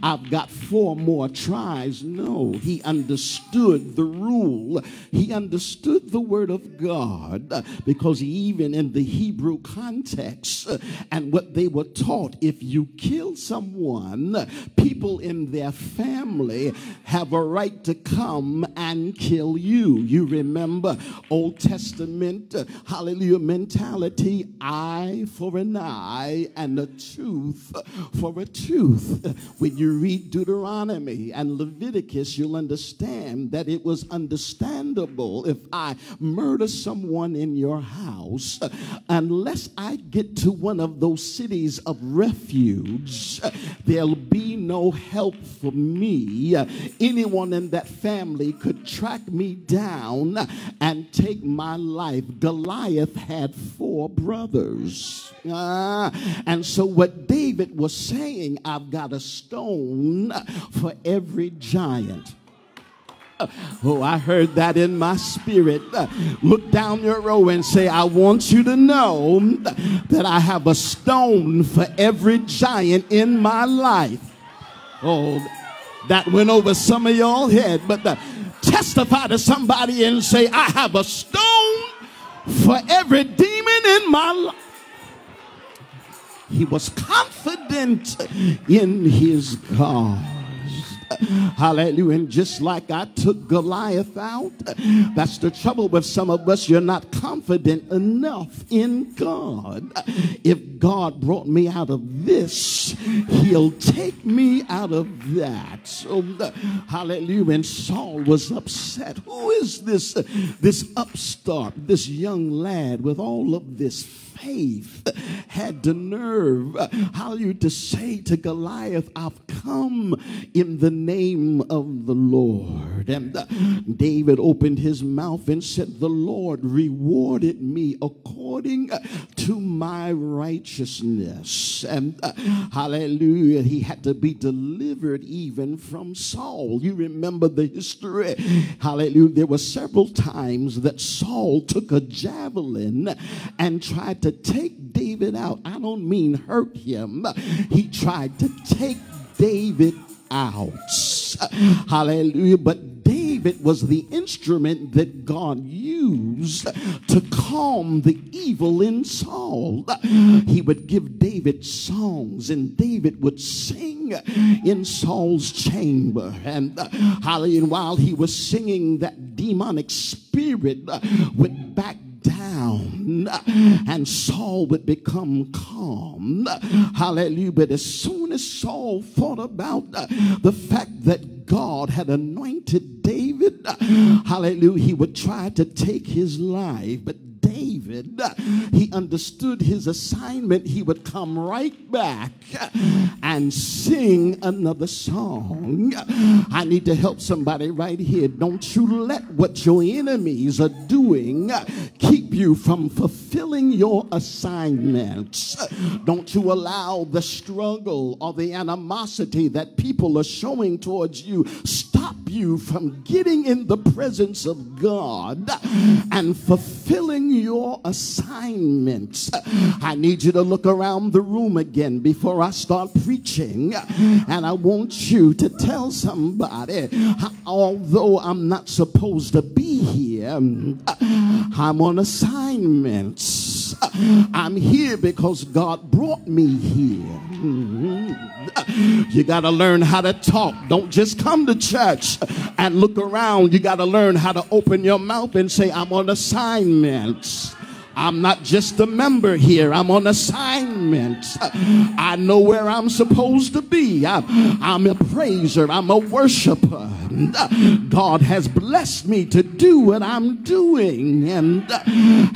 Speaker 6: I've got four more tries. No, he understood the rule, he understood the word of God because even in the Hebrew context and what they were taught, if you kill someone, people in their family have a right to come and kill you. You remember Old Testament, uh, hallelujah, mentality eye for an eye and a tooth for a tooth. When you read Deuteronomy and Leviticus, you'll understand that it was understandable if I murder someone in your house, unless I get to one of those cities of refuge, there'll be no help for me. Anyone in that family could track me down and take my life. Goliath had four brothers. Uh, and so, what David was saying, I've got a stone for every giant. Oh, I heard that in my spirit. Look down your row and say, I want you to know that I have a stone for every giant in my life. Oh, that went over some of y'all head, but the, testify to somebody and say, I have a stone for every demon in my life. He was confident in his God. Hallelujah. And just like I took Goliath out, that's the trouble with some of us. You're not confident enough in God. If God brought me out of this, He'll take me out of that. So, hallelujah. And Saul was upset. Who is this, this upstart, this young lad with all of this faith had the nerve, hallelujah, to say to Goliath, I've come in the name of the Lord. And uh, David opened his mouth and said, The Lord rewarded me according to my righteousness. And uh, hallelujah, he had to be delivered even from Saul. You remember the history. Hallelujah. There were several times that Saul took a javelin and tried to take David out. I don't mean hurt him, he tried to take David out. Hallelujah. But David was the instrument that God used to calm the evil in Saul. He would give David songs, and David would sing in Saul's chamber. And hallelujah, and while he was singing, that demonic spirit would back down and Saul would become calm. Hallelujah. But as soon as Saul thought about the fact that God had anointed David, hallelujah, he would try to take his life. But David, he understood his assignment. He would come right back and sing another song. I need to help somebody right here. Don't you let what your enemies are doing keep you from fulfilling your assignments. Don't you allow the struggle or the animosity that people are showing towards you stop you from getting in the presence of God and fulfilling your assignments. I need you to look around the room again before I start preaching. And I want you to tell somebody, although I'm not supposed to be here, I'm on assignments. I'm here because God brought me here. You got to learn how to talk. Don't just come to church and look around. You got to learn how to open your mouth and say, I'm on assignments. I'm not just a member here. I'm on assignment. I know where I'm supposed to be. I'm, I'm a praiser. I'm a worshiper. God has blessed me to do what I'm doing. And,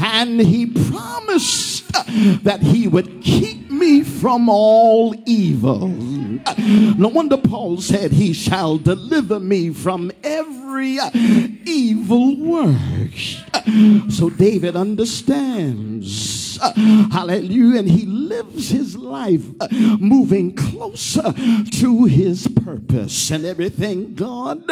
Speaker 6: and He promised that He would keep me from all evil. No wonder Paul said, He shall deliver me from every evil work. So David understands. Hallelujah. And he lives his life uh, moving closer to his purpose and everything God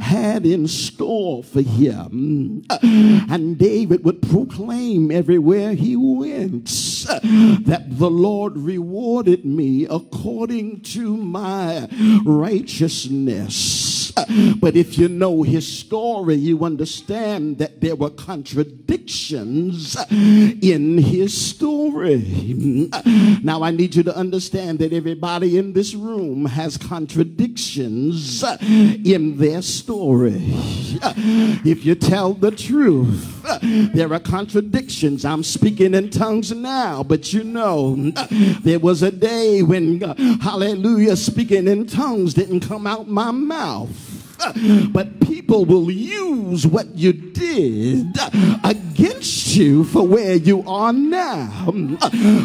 Speaker 6: had in store for him. Uh, and David would proclaim everywhere he went uh, that the Lord rewarded me according to my righteousness. But if you know his story, you understand that there were contradictions in his story. Now, I need you to understand that everybody in this room has contradictions in their story. If you tell the truth, there are contradictions. I'm speaking in tongues now, but you know, there was a day when, uh, hallelujah, speaking in tongues didn't come out my mouth. But people will use what you did against you for where you are now.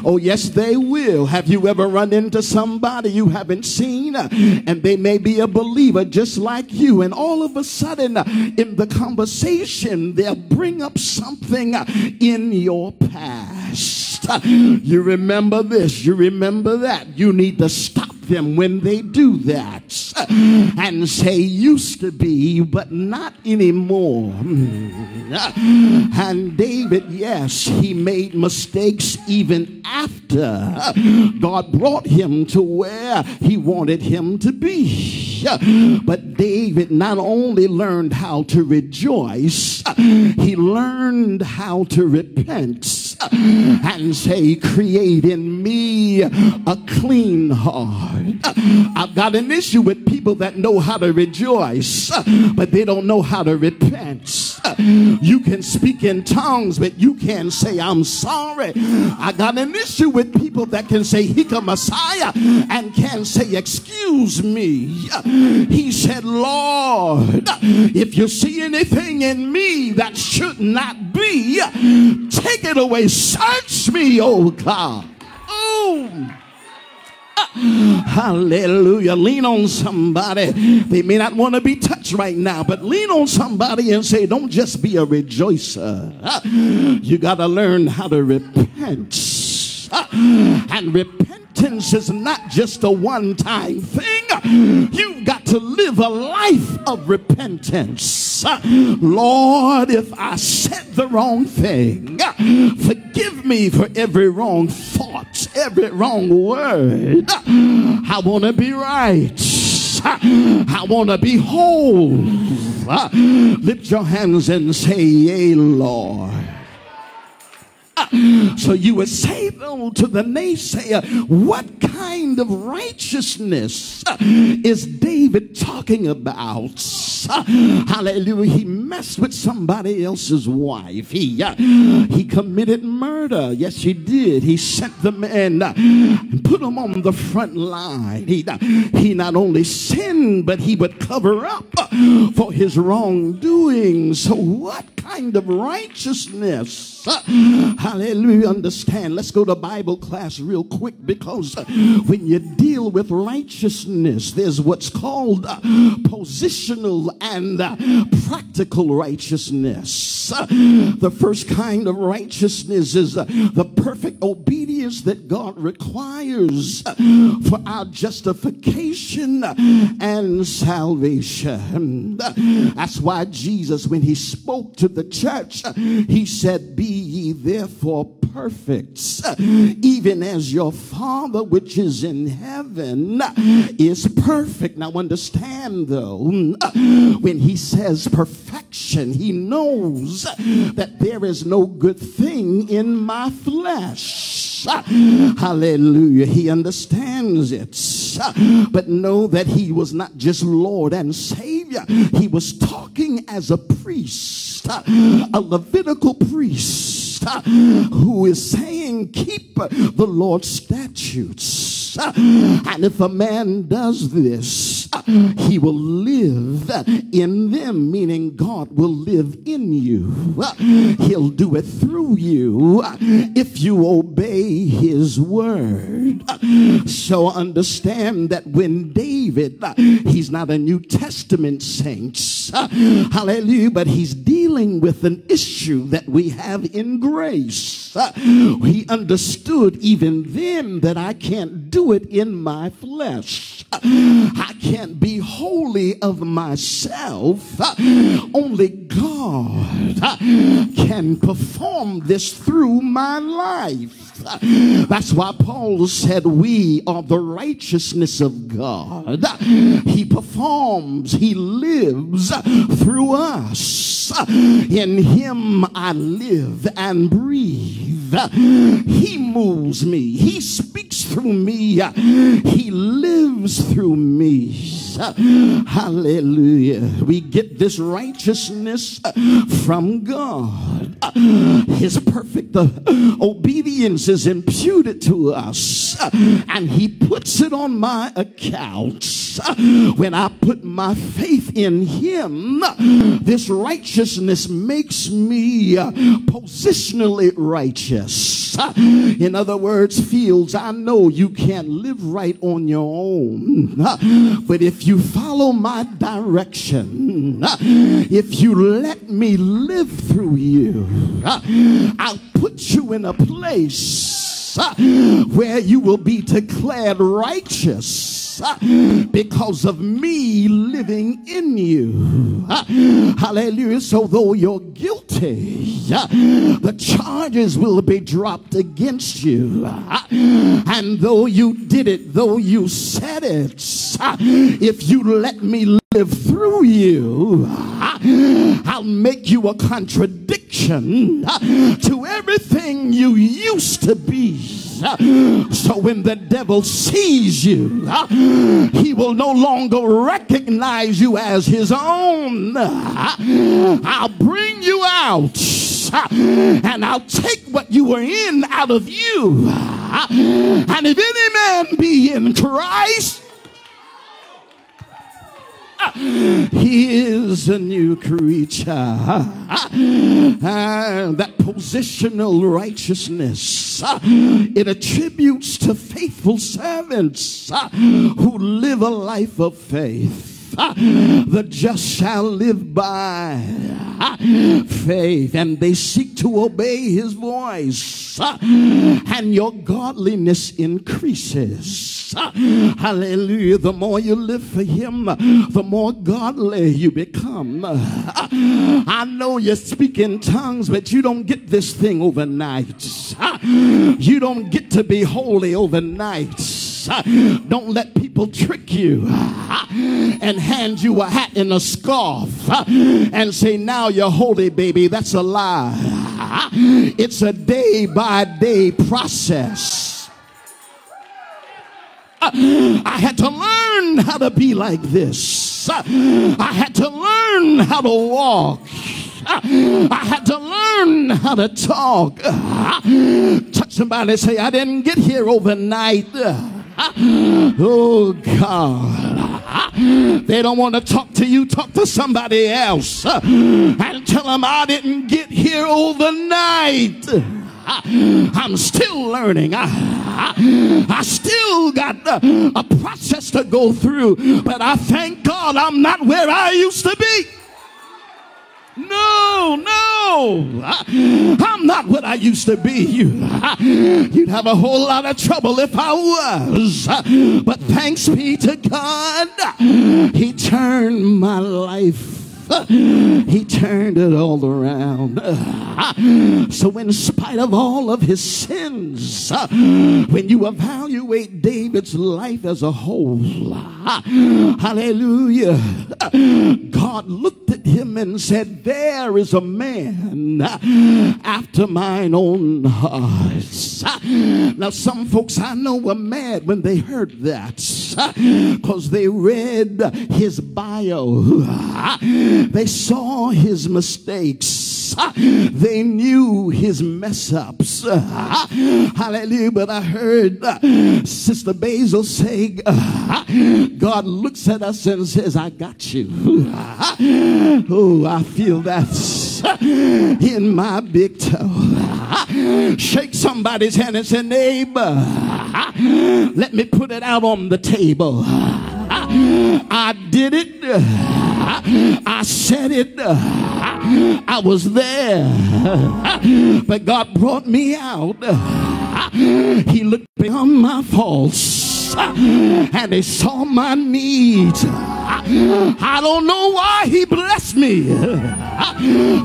Speaker 6: Oh, yes, they will. Have you ever run into somebody you haven't seen and they may be a believer just like you, and all of a sudden in the conversation, they'll bring up something in your past. You remember this, you remember that. You need to stop them when they do that and say used to be but not anymore. And david yes he made mistakes even after god brought him to where he wanted him to be. But david not only learned how to rejoice he learned how to repent and say create in me a clean heart I've got an issue with people that know how to rejoice, but they don't know how to repent. You can speak in tongues, but you can't say, I'm sorry. I got an issue with people that can say, Hika Messiah, and can't say, Excuse me. He said, Lord, if you see anything in me that should not be, take it away. Search me, oh God. Oh. Hallelujah. Lean on somebody. They may not want to be touched right now, but lean on somebody and say, Don't just be a rejoicer. You got to learn how to repent. And repentance is not just a one time thing, you've got to live a life of repentance. Lord, if I said the wrong thing, forgive me for every wrong thought, every wrong word. I want to be right. I want to be whole. Lift your hands and say, Yea, Lord. So you would say, to the naysayer, what kind of righteousness is David talking about? Hallelujah. He messed with somebody else's wife. He, uh, he committed murder. Yes, he did. He sent the men uh, and put them on the front line. He, uh, he not only sinned, but he would cover up uh, for his wrongdoing. So, what kind of righteousness? Hallelujah. Understand. Let's go to Bible class real quick because uh, when you deal with righteousness, there's what's called uh, positional and uh, practical righteousness. The first kind of righteousness is the perfect obedience that God requires for our justification and salvation. That's why Jesus, when he spoke to the church, he said, Be ye therefore perfect, even as your Father which is in heaven is perfect. Now, understand though, when he says perfection, he knows that there is no good thing in my flesh. Hallelujah. He understands it. But know that he was not just Lord and Savior, he was talking as a priest, a Levitical priest who is saying, Keep the Lord's statutes. And if a man does this, he will live in them, meaning God will live in you. He'll do it through you if you obey his word. So understand that when David, he's not a New Testament saint, hallelujah, but he's dealing with an issue that we have in grace. He understood even then that I can't do it in my flesh. I can't be holy of myself. Only God can perform this through my life. That's why Paul said, We are the righteousness of God. He performs, He lives through us. In Him I live and breathe. He moves me, He speaks through me, He lives through me. Hallelujah. We get this righteousness from God. His perfect obedience is imputed to us, and He puts it on my account. When I put my faith in Him, this righteousness makes me positionally righteous. In other words, fields, I know you can't live right on your own, but if you follow my direction, if you let me live through you, I'll put you in a place where you will be declared righteous Ah, because of me living in you. Ah, hallelujah. So, though you're guilty, ah, the charges will be dropped against you. And though you did it, though you said it, if you let me live through you, I'll make you a contradiction to everything you used to be. So when the devil sees you, he will no longer recognize you as his own. I'll bring you out and I'll take what you were in out of you. And if any man be in Christ, he is a new creature. And that positional righteousness, ah, it attributes to faithful servants ah, who live a life of faith. The just shall live by faith, and they seek to obey his voice, and your godliness increases. Hallelujah. The more you live for him, the more godly you become. I know you speak in tongues, but you don't get this thing overnight. You don't get to be holy overnight. Uh, don't let people trick you uh, and hand you a hat and a scarf uh, and say, now you're holy, baby. That's a lie. It's a day by day process. I had to learn how to be like this. I had to learn how to walk. I had to learn how to talk. Touch somebody and say, I didn't get here overnight. Oh God. They don't want to talk to you. Talk to somebody else and tell them I didn't get here overnight. I'm still learning. I, I still got a, a process to go through, but I thank God I'm not where I used to be. No, no, I, am not what I used to be. You, you'd have a whole lot of trouble if I was. But thanks be to God, He turned my life he turned it all around. So, in spite of all of his sins, when you evaluate David's life as a whole, hallelujah, God looked at him and said, There is a man after mine own heart. Now, some folks I know were mad when they heard that because they read his bio. They saw his mistakes. They knew his mess ups. Hallelujah. But I heard uh, Sister Basil say, uh, God looks at us and says, I got you. Oh, I feel that in my big toe. Shake somebody's hand and say, neighbor, let me put it out on the table. I did it. I said it. I was there. But God brought me out. He looked beyond my faults and he saw my needs. I don't know why he blessed me,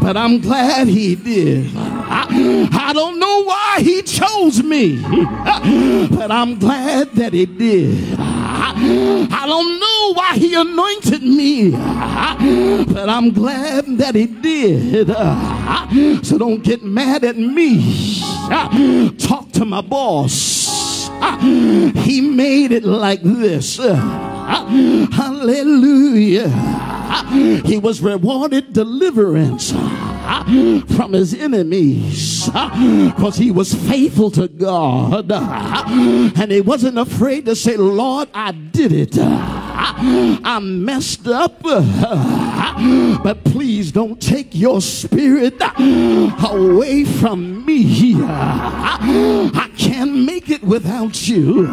Speaker 6: but I'm glad he did. I don't know why he chose me, but I'm glad that he did. I don't know why he anointed me, but I'm glad that he did. So don't get mad at me. Talk to my boss. He made it like this. Hallelujah. He was rewarded deliverance from his enemies because he was faithful to God and he wasn't afraid to say, Lord, I did it. I messed up, but please don't take your spirit away from me. I can't make it without you.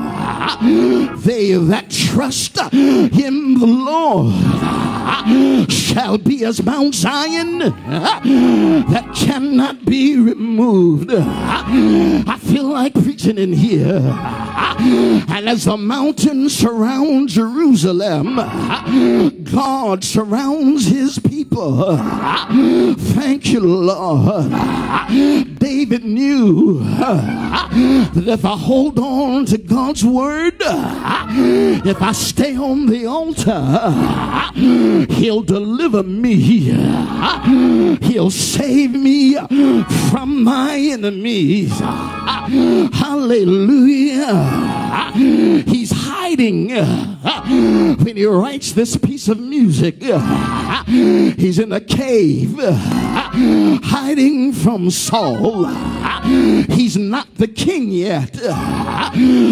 Speaker 6: They that trust in the Lord shall be as Mount Zion that cannot be removed. I feel like preaching in here. And as the mountains surround Jerusalem, God surrounds his people. Thank you, Lord. David knew that if I hold on to God's word, if I stay on the altar, he'll deliver me. He'll save me from my enemies. Hallelujah. He's hiding when he writes this piece of music. He's in a cave hiding from Saul. He's not the king yet.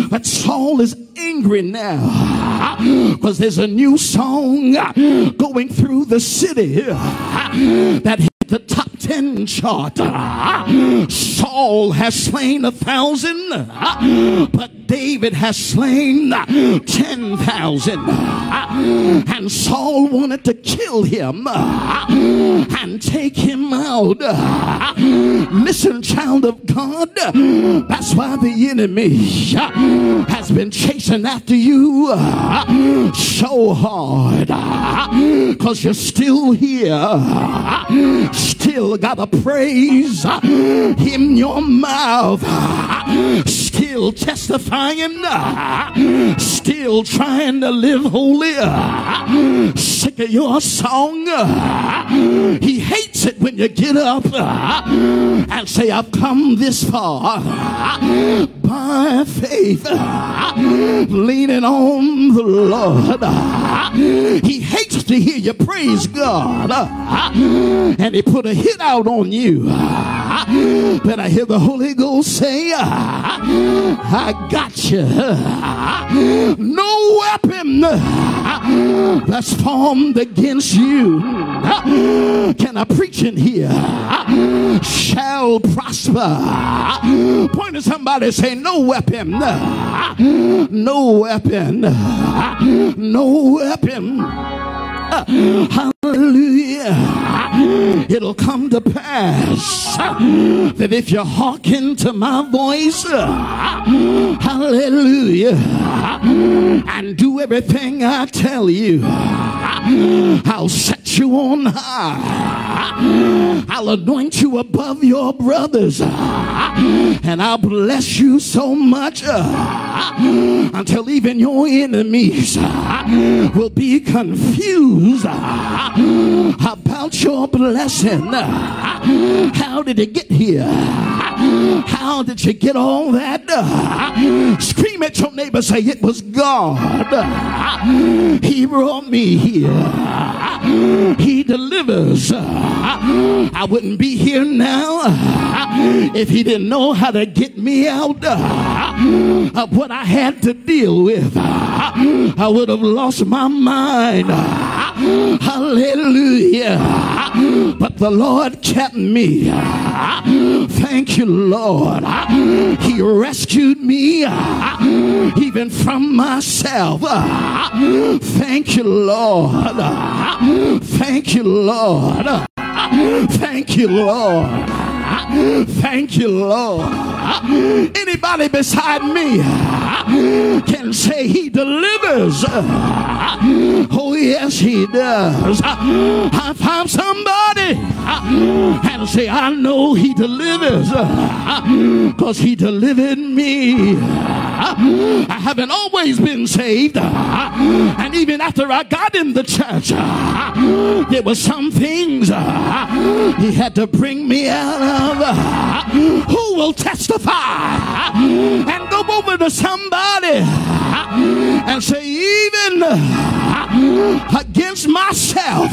Speaker 6: But Saul is angry now because there's a new song going through the city that the top 10 chart. Saul has slain a thousand, but David has slain 10,000. And Saul wanted to kill him and take him out. Listen, child of God, that's why the enemy has been chasing after you so hard because you're still here, still got a praise uh, in your mouth, uh, still testifying, uh, still trying to live holy. Sick of your song. He hates it when you get up and say, I've come this far by faith, leaning on the Lord. He hates to hear you praise God, and he put a hit out on you. But I hear the Holy Ghost say, I got you. No weapon that's formed against you. Can I preach in here? Shall prosper. Point to somebody No weapon. No weapon. No weapon. Hallelujah. It'll come to pass that if you hearken to my voice, hallelujah, and do everything I tell you, I'll set you on high. I'll anoint you above your brothers, and I'll bless you so much until even your enemies will be confused Uh, about your blessing. Uh, how did it get here? How did you get all that? Uh, scream at your neighbor, say it was God. He brought me here. He delivers. I wouldn't be here now if he didn't know how to get me out of what I had to deal with. I would have lost my mind. Hallelujah. But the Lord kept me. Thank you, Lord. He rescued me even from myself. Thank you, Lord. Thank you, Lord. Thank you, Lord. Thank you, Lord. Anybody beside me can say he delivers. Oh, yes, he does. I found somebody and say, I know he delivers because he delivered me. I haven't always been saved. And even after I got in the church, there were some things he had to bring me out of. Who will testify? And go over to somebody and say, even uh, against myself,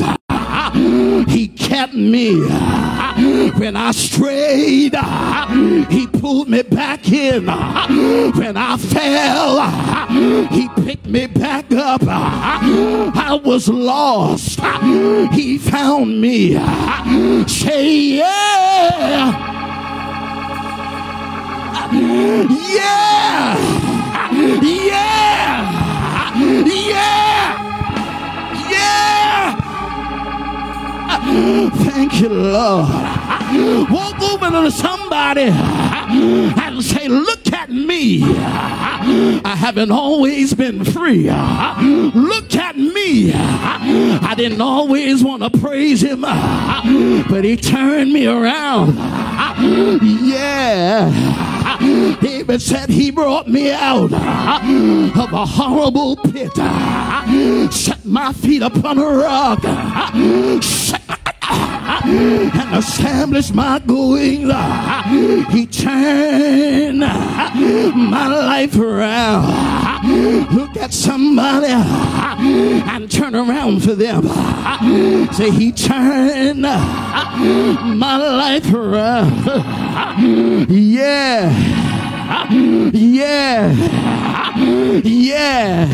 Speaker 6: he kept me when I strayed. He pulled me back in. When I fell, he picked me back up. I was lost. He found me. Say yeah. Yeah. Yeah. Yeah. Thank you, Lord. Walk over to somebody and say, Look at me. I haven't always been free. Look at me. I didn't always want to praise him, but he turned me around. Yeah. David said he brought me out of a horrible pit, set my feet upon a rock, and establish my going. He turned my life around. Look at somebody and turn around for them. Say, He turned my life around. Yeah. Yeah. Yeah.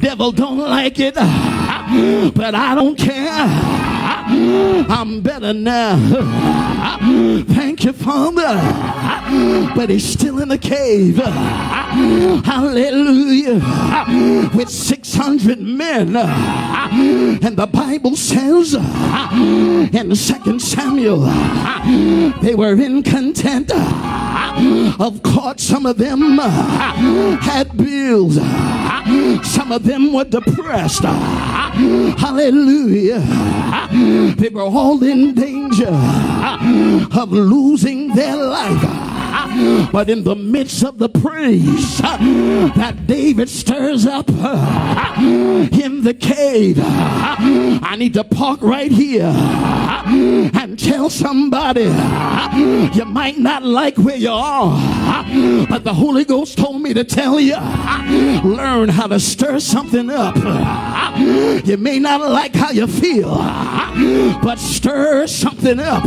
Speaker 6: Devil don't like it, but I don't care. I'm better now. Thank you, Father. But he's still in the cave. Hallelujah. With 600 men. And the Bible says in 2 Samuel, they were in content. Of course, some of them had bills. Some of them were depressed. Hallelujah. They were all in danger of losing their life. But in the midst of the praise that David stirs up in the cave, I need to park right here and tell somebody you might not like where you are, but the Holy Ghost told me to tell you learn how to stir something up. You may not like how you feel, but stir something up.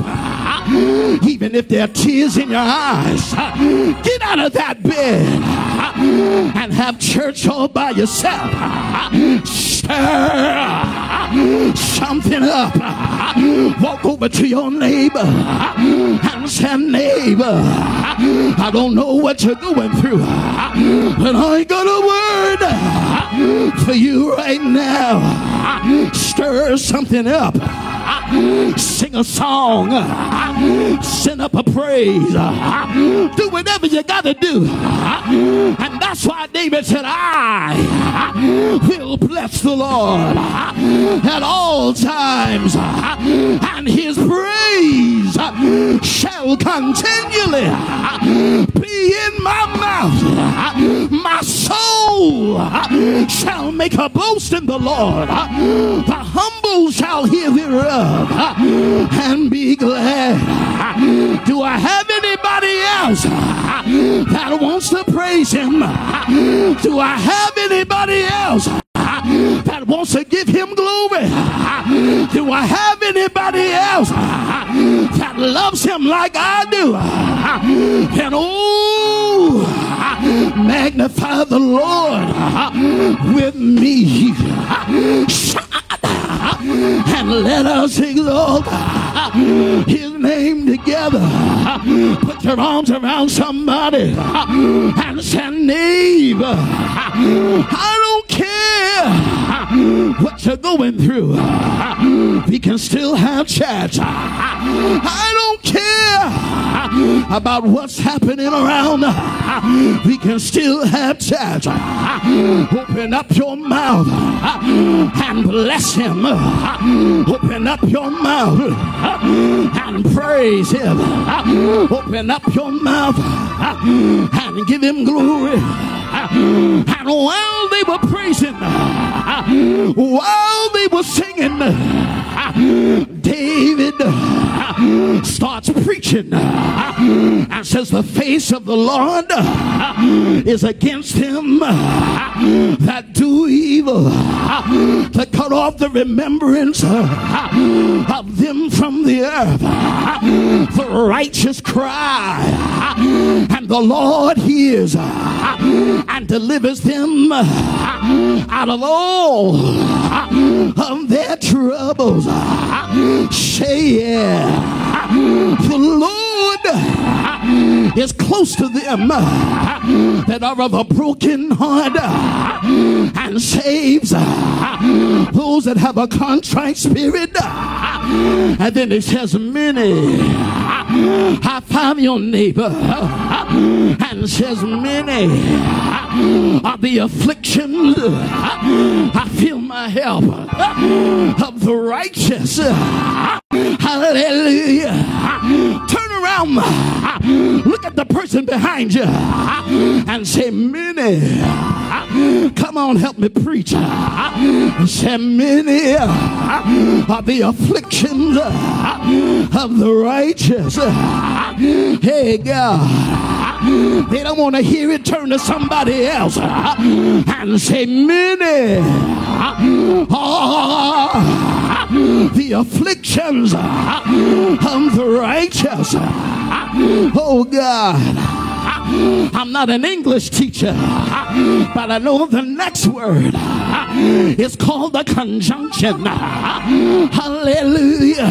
Speaker 6: Even if there are tears in your eyes, get out of that bed and have church all by yourself. Stir something up. Walk over to your neighbor and say, neighbor, I don't know what you're going through, but I got a word for you right now. Stir something up. Sing a song. Send up a praise. Do whatever you got to do. And that's why David said, I will bless the Lord at all times. And his praise shall continually be in my mouth. My soul shall make a boast in the Lord. The humble shall hear thereof and be glad. Do I have anybody else that wants to praise him? Do I have anybody else? that wants to give him glory? Do I have anybody else that loves him like I do? And oh, magnify the Lord with me. And let us exalt his name together. Put your arms around somebody and say, neighbor, I don't care what you're going through. We can still have chats. I don't care about what's happening around. We can still have chats. Open up your mouth and bless him. Open up your mouth and praise him. Open up your mouth and give him glory. And while they were praising, while they were singing, David starts preaching and says, The face of the Lord is against him that do evil, to cut off the remembrance of them from the earth. The righteous cry, and the Lord hears and delivers them out of all of their troubles. Say yeah. The Lord is close to them that are of a broken heart and saves those that have a contrite spirit. And then it says, Many I five your neighbor and says, Many are the affliction. Ah, I feel my help ah, of the righteous. Hallelujah. Turn Look at the person behind you and say, Many. Come on, help me preach. Say, Many are the afflictions of the righteous. Hey, God. They don't want to hear it. Turn to somebody else and say, Many are the afflictions of the righteous. Oh, God. I'm not an English teacher, but I know the next word is called the conjunction. Hallelujah.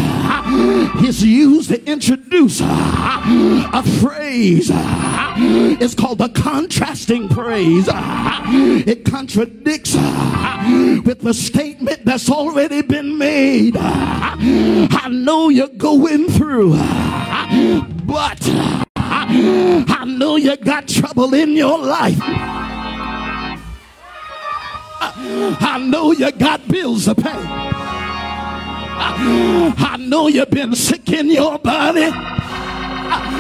Speaker 6: It's used to introduce a phrase. It's called the contrasting phrase. It contradicts with the statement that's already been made. I know you're going through, but uh, I know you got trouble in your life. Uh, I know you got bills to pay. Uh, I know you've been sick in your body.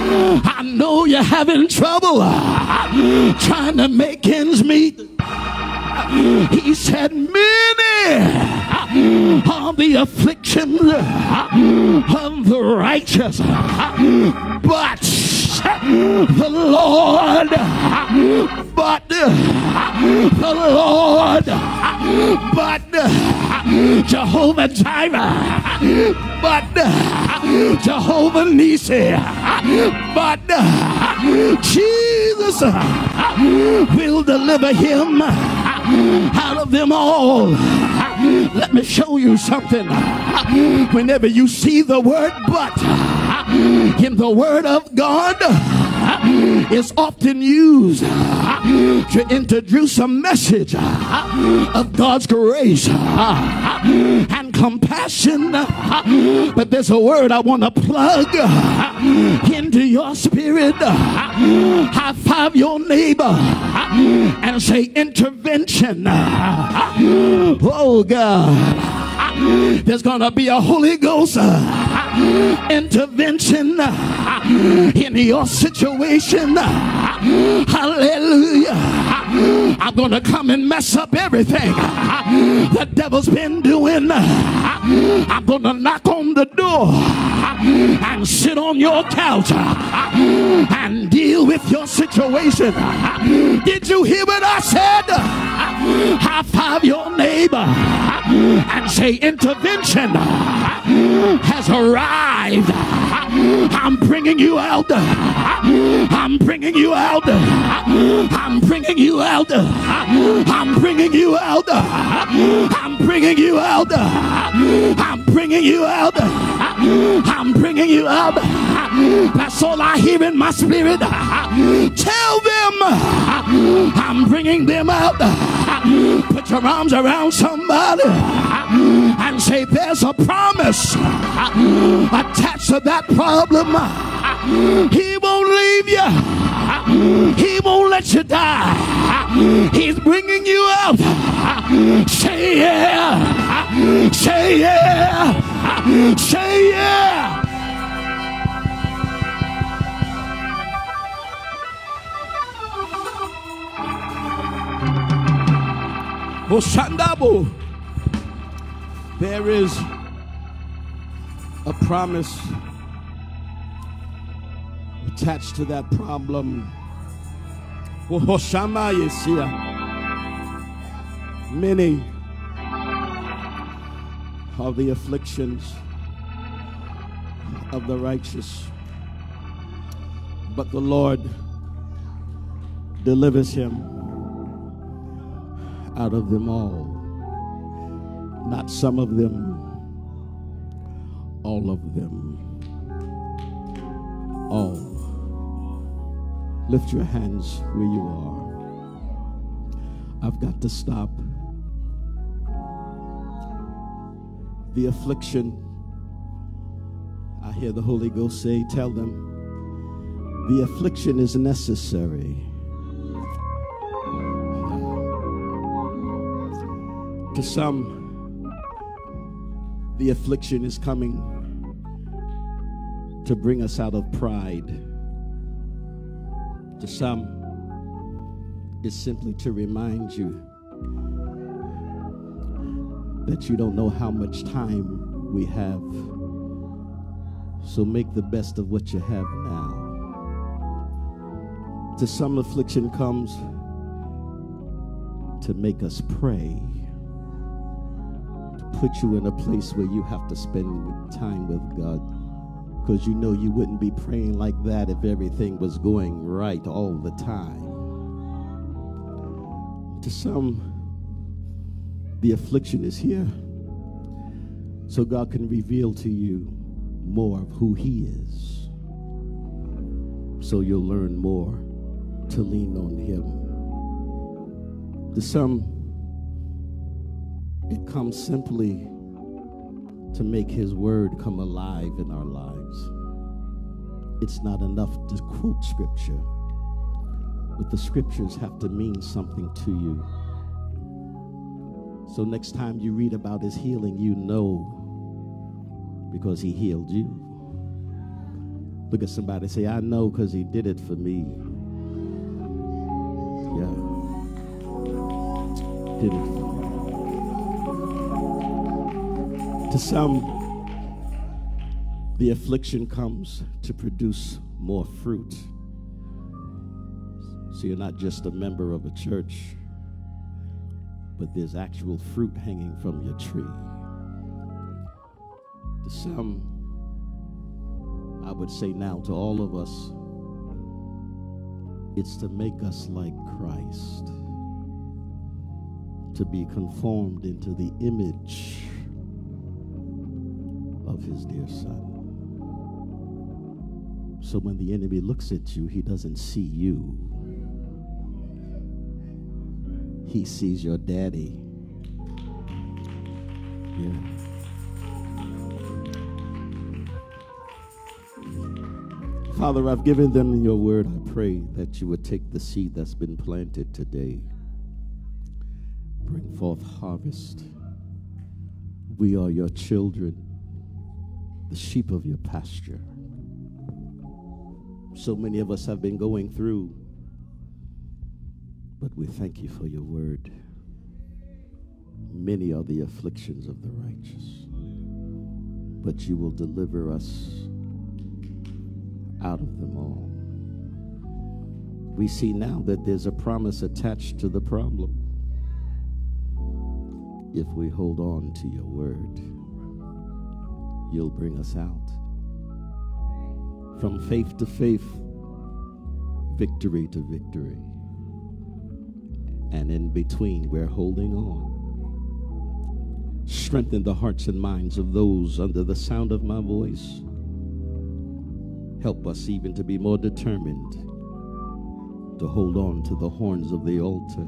Speaker 6: I know you're having trouble trying to make ends meet. He said, Many are the afflictions of the righteous, but the Lord, but the Lord, but Jehovah Jireh, but Jehovah Nisi, but Jesus will deliver him out of them all. Let me show you something. Whenever you see the word but in the word of God is often used to introduce a message of God's grace and compassion. But there's a word I want to plug into your spirit. High five your neighbor and say intervention. Oh God. There's gonna be a Holy Ghost uh, intervention uh, in your situation. Uh, hallelujah. I'm going to come and mess up everything the devil's been doing. I'm going to knock on the door and sit on your couch and deal with your situation. Did you hear what I said? High five your neighbor and say intervention has arrived. I'm bringing you out. I'm bringing you out. I'm bringing you. I'm bringing you out. I'm bringing you out. I'm bringing you out. I'm bringing you out. That's all I hear in my spirit. Tell them I'm bringing them out. Put your arms around somebody and say, There's a promise attached to that problem. He won't leave you, He won't let you die. He's bringing you out. Say yeah, say yeah, say yeah. Oshandabo. There is a promise attached to that problem. Many are the afflictions of the righteous, but the Lord delivers him out of them all. Not some of them, all of them. All. Lift your hands where you are. I've got to stop. The affliction, I hear the Holy Ghost say, Tell them, the affliction is necessary. To some, the affliction is coming to bring us out of pride. To some, it's simply to remind you that you don't know how much time we have. So make the best of what you have now. To some, affliction comes to make us pray, put you in a place where you have to spend time with God. Because you know you wouldn't be praying like that if everything was going right all the time. To some, the affliction is here so God can reveal to you more of who He is. So you'll learn more to lean on Him. To some, it comes simply to make His Word come alive in our lives. It's not enough to quote Scripture, but the Scriptures have to mean something to you. So next time you read about his healing, you know because he healed you. Look at somebody say, I know because he did it for me. Yeah. Did it To some, the affliction comes to produce more fruit. So you're not just a member of a church but there's actual fruit hanging from your tree. To some, I would say now to all of us, it's to make us like Christ, to be conformed into the image of his dear son. So when the enemy looks at you, he doesn't see you he sees your daddy. Yeah. Father, I've given them your word. I pray that you would take the seed that's been planted today, bring forth harvest. We are your children, the sheep of your pasture. So many of us have been going through but we thank you for your word. Many are the afflictions of the righteous, but you will deliver us out of them all. We see now that there's a promise attached to the problem. If we hold on to your word, you'll bring us out. From faith to faith, victory to victory and in between, we're holding on. Strengthen the hearts and minds of those under the sound of my voice. Help us even to be more determined to hold on to the horns of the altar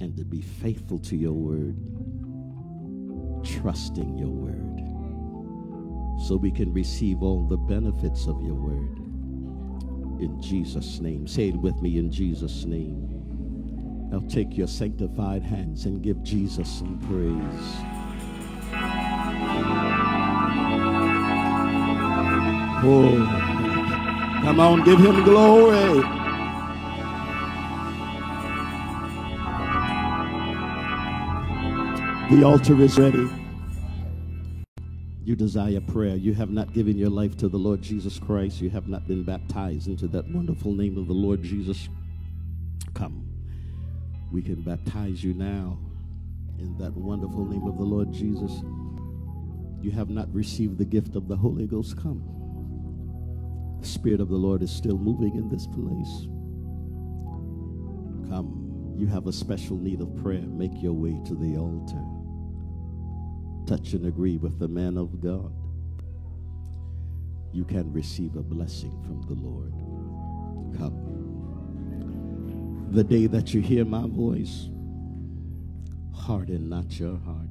Speaker 6: and to be faithful to your word, trusting your word, so we can receive all the benefits of your word. In Jesus' name. Say it with me in Jesus' name. Now take your sanctified hands and give Jesus some praise. Oh, come on, give him glory. The altar is ready. You desire prayer. You have not given your life to the Lord Jesus Christ. You have not been baptized into that wonderful name of the Lord Jesus. Come we can baptize you now in that wonderful name of the Lord Jesus. You have not received the gift of the Holy Ghost. Come. The Spirit of the Lord is still moving in this place. Come. You have a special need of prayer. Make your way to the altar. Touch and agree with the man of God. You can receive a blessing from the Lord. Come the day that you hear my voice, harden not your heart.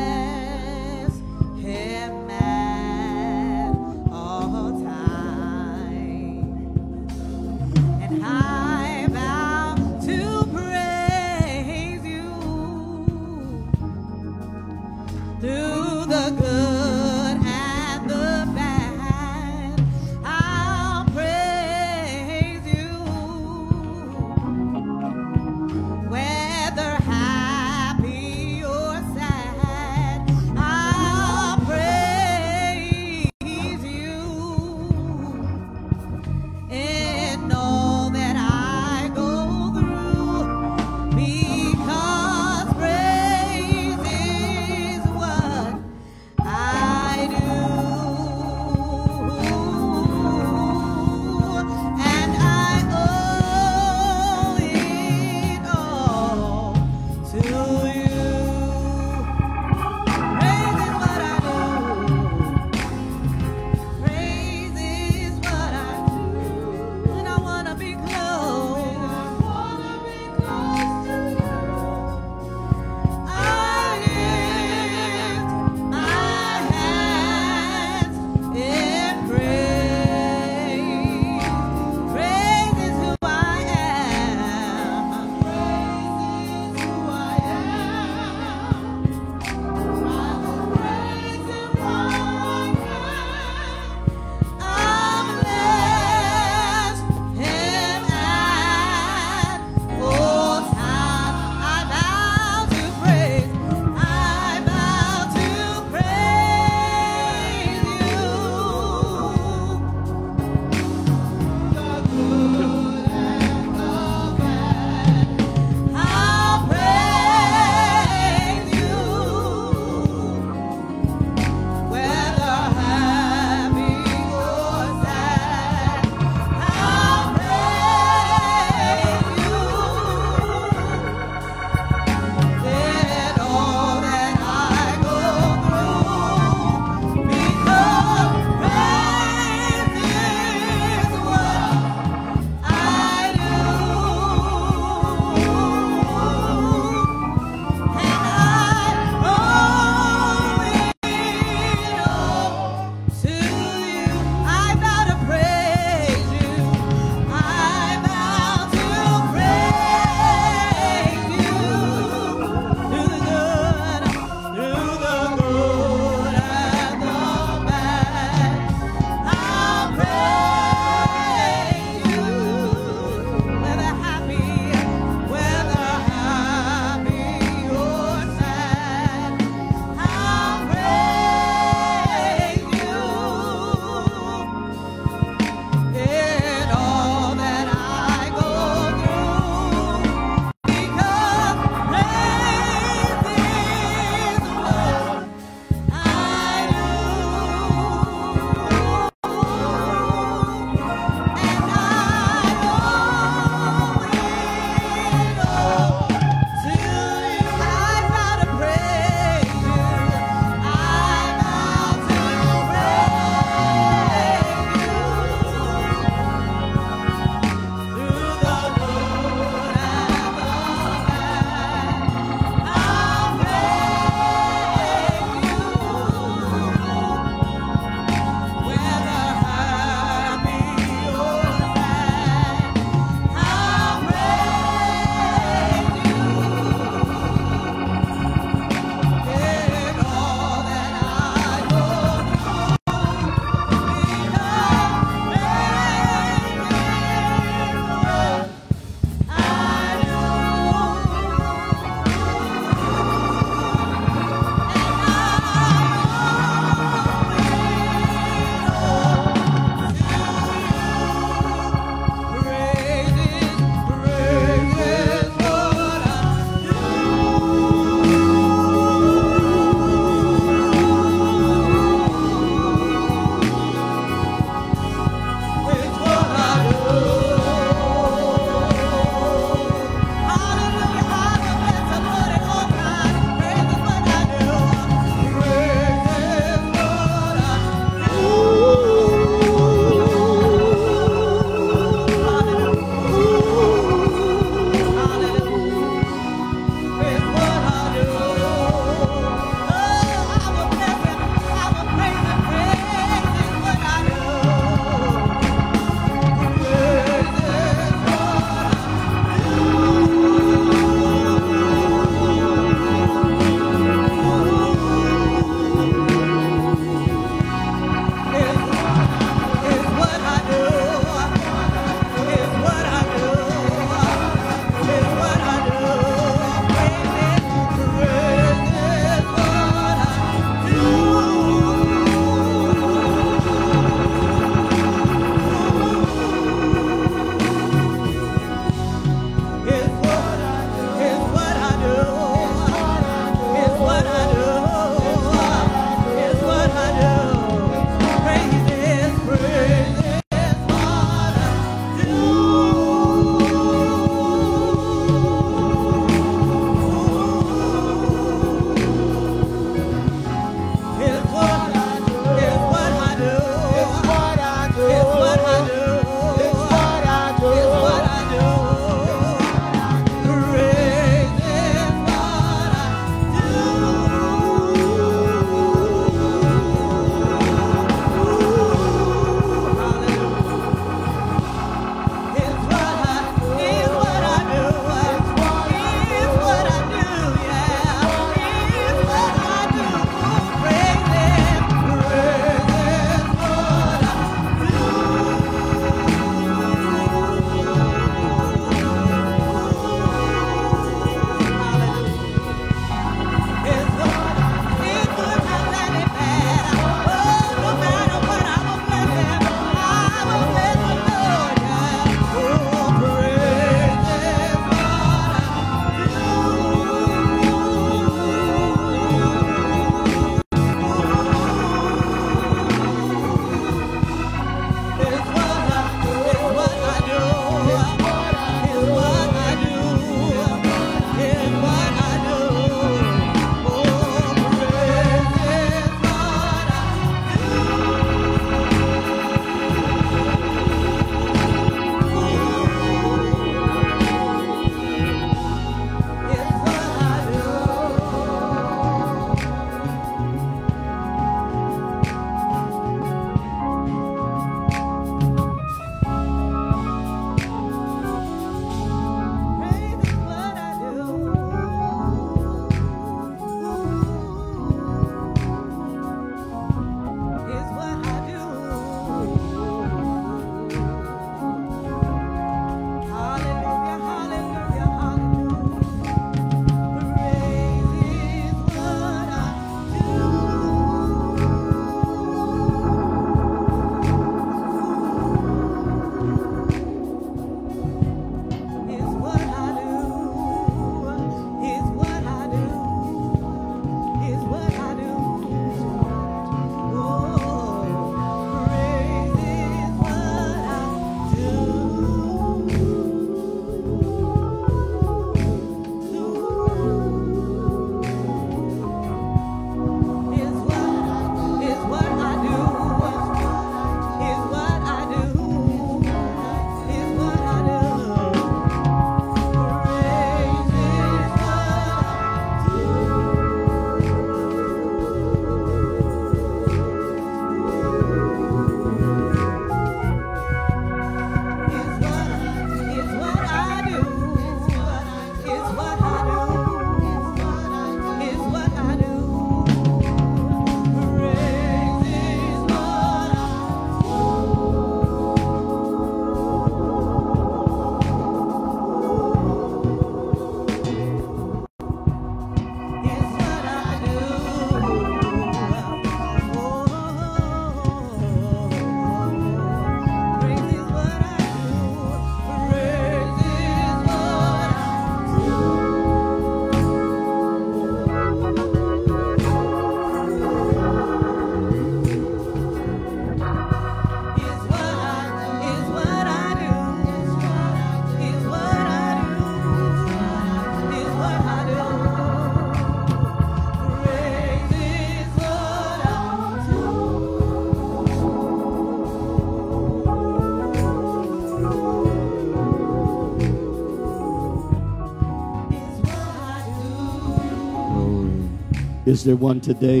Speaker 3: Is
Speaker 6: there one today?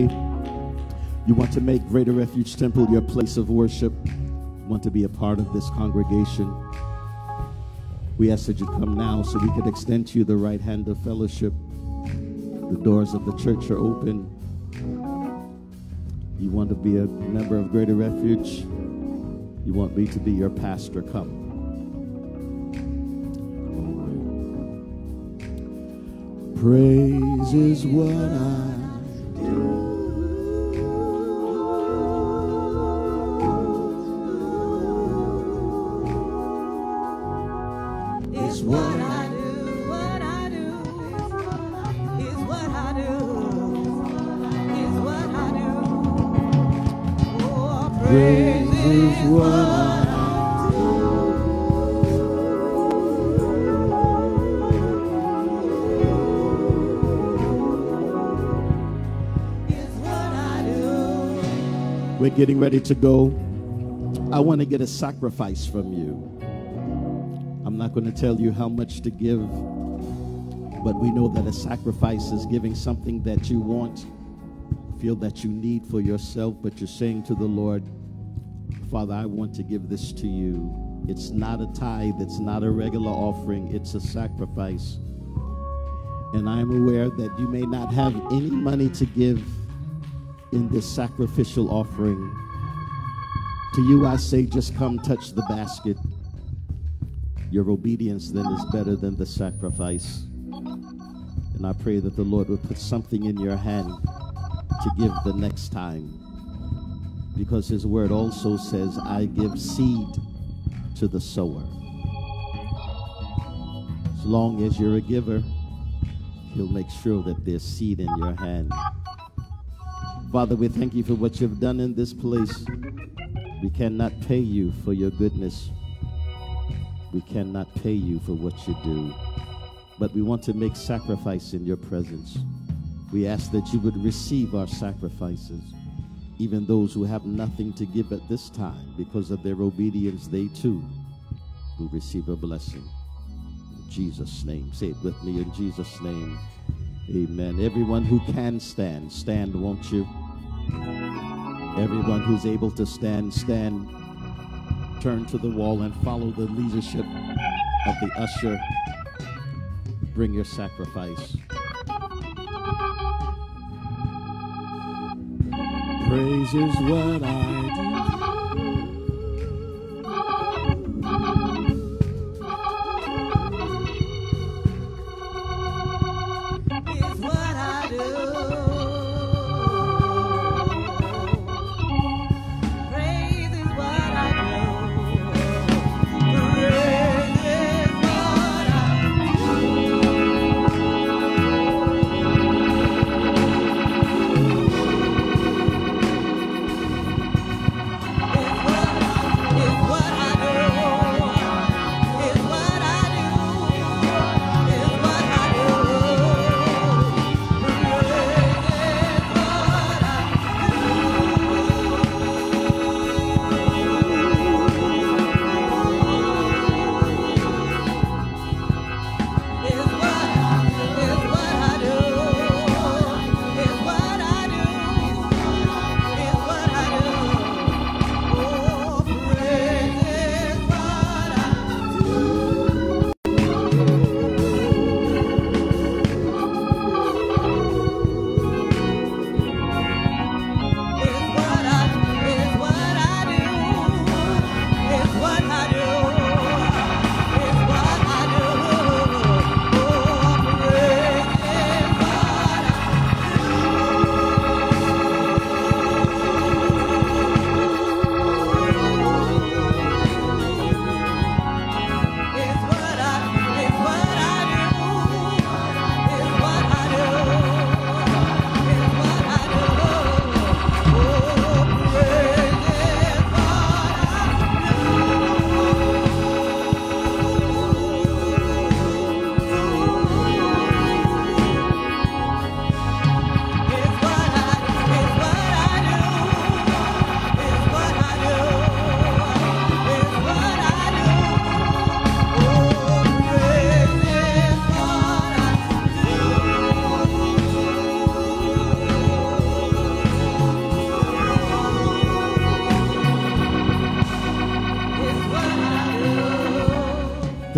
Speaker 6: You want to make Greater Refuge Temple your place of worship? Want to be a part of this congregation? We ask that you come now so we can extend to you the right hand of fellowship. The doors of the church are open. You want to be a member of Greater Refuge? You want me to be your pastor? Come. Praise is what I getting ready to go. I want to get a sacrifice from you. I'm not going to tell you how much to give, but we know that a sacrifice is giving something that you want, feel that you need for yourself, but you're saying to the Lord, Father, I want to give this to you. It's not a tithe, it's not a regular offering, it's a sacrifice. And I'm aware that you may not have any money to give in this sacrificial offering. To you, I say, just come touch the basket. Your obedience then is better than the sacrifice. And I pray that the Lord would put something in your hand to give the next time. Because his word also says, I give seed to the sower. As long as you're a giver, he'll make sure that there's seed in your hand. Father, we thank you for what you've done in this place. We cannot pay you for your goodness. We cannot pay you for what you do. But we want to make sacrifice in your presence. We ask that you would receive our sacrifices, even those who have nothing to give at this time. Because of their obedience, they too will receive a blessing. In Jesus' name. Say it with me in Jesus' name. Amen. Everyone who can stand, stand, won't you? Everyone who's able to stand, stand. Turn to the wall and follow the leadership of the usher. Bring your sacrifice. Praise is what I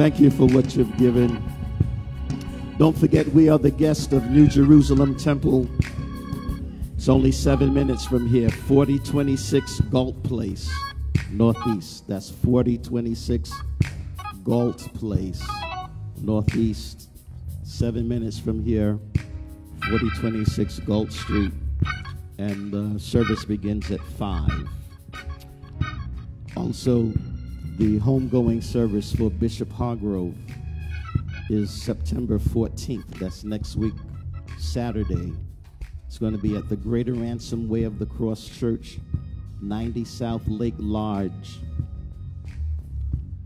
Speaker 6: thank you for what you've given. Don't forget, we are the guest of New Jerusalem Temple. It's only seven minutes from here, 4026 Galt Place, Northeast. That's 4026 Galt Place, Northeast. Seven minutes from here, 4026 Galt Street. And the service begins at 5. Also, the homegoing service for Bishop Hargrove is September 14th. That's next week, Saturday. It's going to be at the Greater Ransom Way of the Cross Church, 90 South Lake Lodge,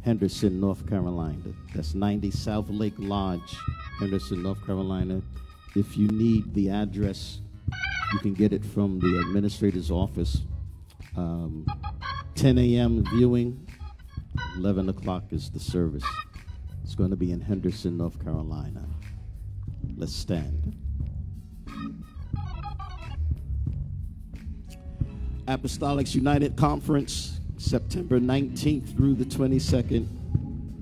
Speaker 6: Henderson, North Carolina. That's 90 South Lake Lodge, Henderson, North Carolina. If you need the address, you can get it from the administrator's office. Um, 10 a.m. viewing, 11 o'clock is the service. It's going to be in Henderson, North Carolina. Let's stand. Apostolics United Conference, September 19th through the 22nd.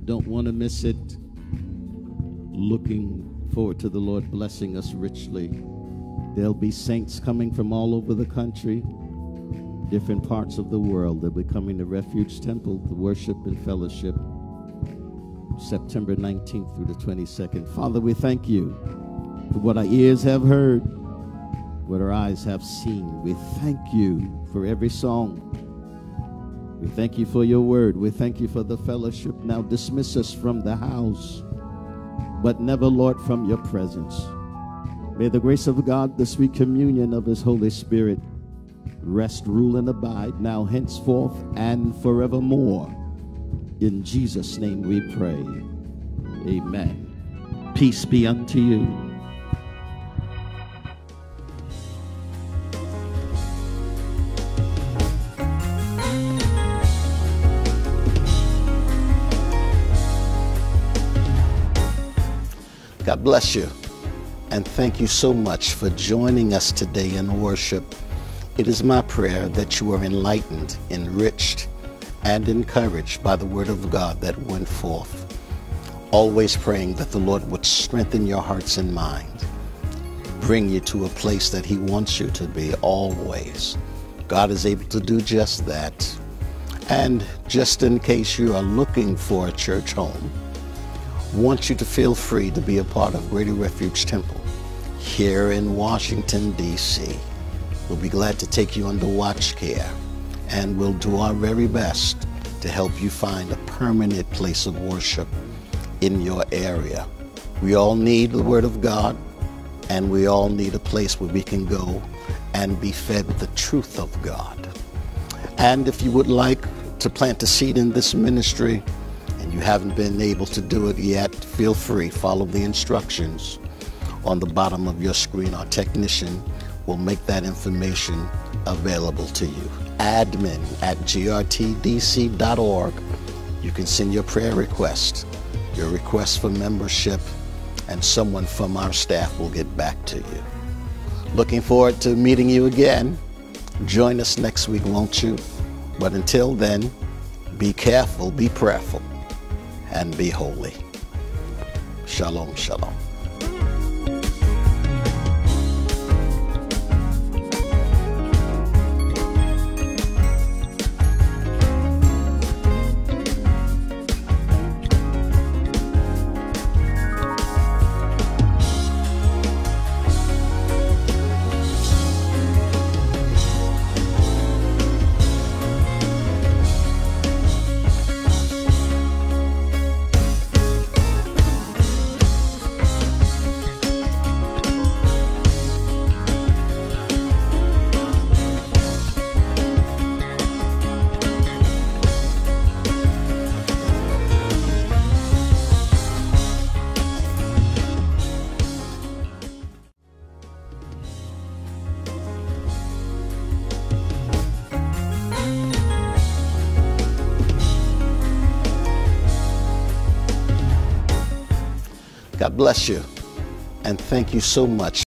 Speaker 6: Don't want to miss it. Looking forward to the Lord blessing us richly. There'll be saints coming from all over the country, different parts of the world. They'll be coming to Refuge Temple to worship and fellowship. September 19th through the 22nd. Father, we thank you for what our ears have heard, what our eyes have seen. We thank you for every song. We thank you for your word. We thank you for the fellowship. Now dismiss us from the house, but never, Lord, from your presence. May the grace of God, the sweet communion of his Holy Spirit, rest, rule, and abide now, henceforth, and forevermore. In Jesus' name we pray. Amen. Peace be unto you.
Speaker 1: God bless you. And thank you so much for joining us today in worship. It is my prayer that you are enlightened, enriched, and encouraged by the word of God that went forth. Always praying that the Lord would strengthen your hearts and mind, bring you to a place that He wants you to be always. God is able to do just that. And just in case you are looking for a church home, want you to feel free to be a part of Greater Refuge Temple here in Washington, D.C. We'll be glad to take you under watch care and we'll do our very best to help you find a permanent place of worship in your area. We all need the Word of God and we all need a place where we can go and be fed the truth of God. And if you would like to plant a seed in this ministry, and you haven't been able to do it yet, feel free. Follow the instructions on the bottom of your screen. Our technician will make that information available to you. Admin at grtdc.org. You can send your prayer request, your request for membership, and someone from our staff will get back to you. Looking forward to meeting you again. Join us next week, won't you? But until then, be careful, be prayerful and be holy. Shalom, shalom. Bless you. And thank you so much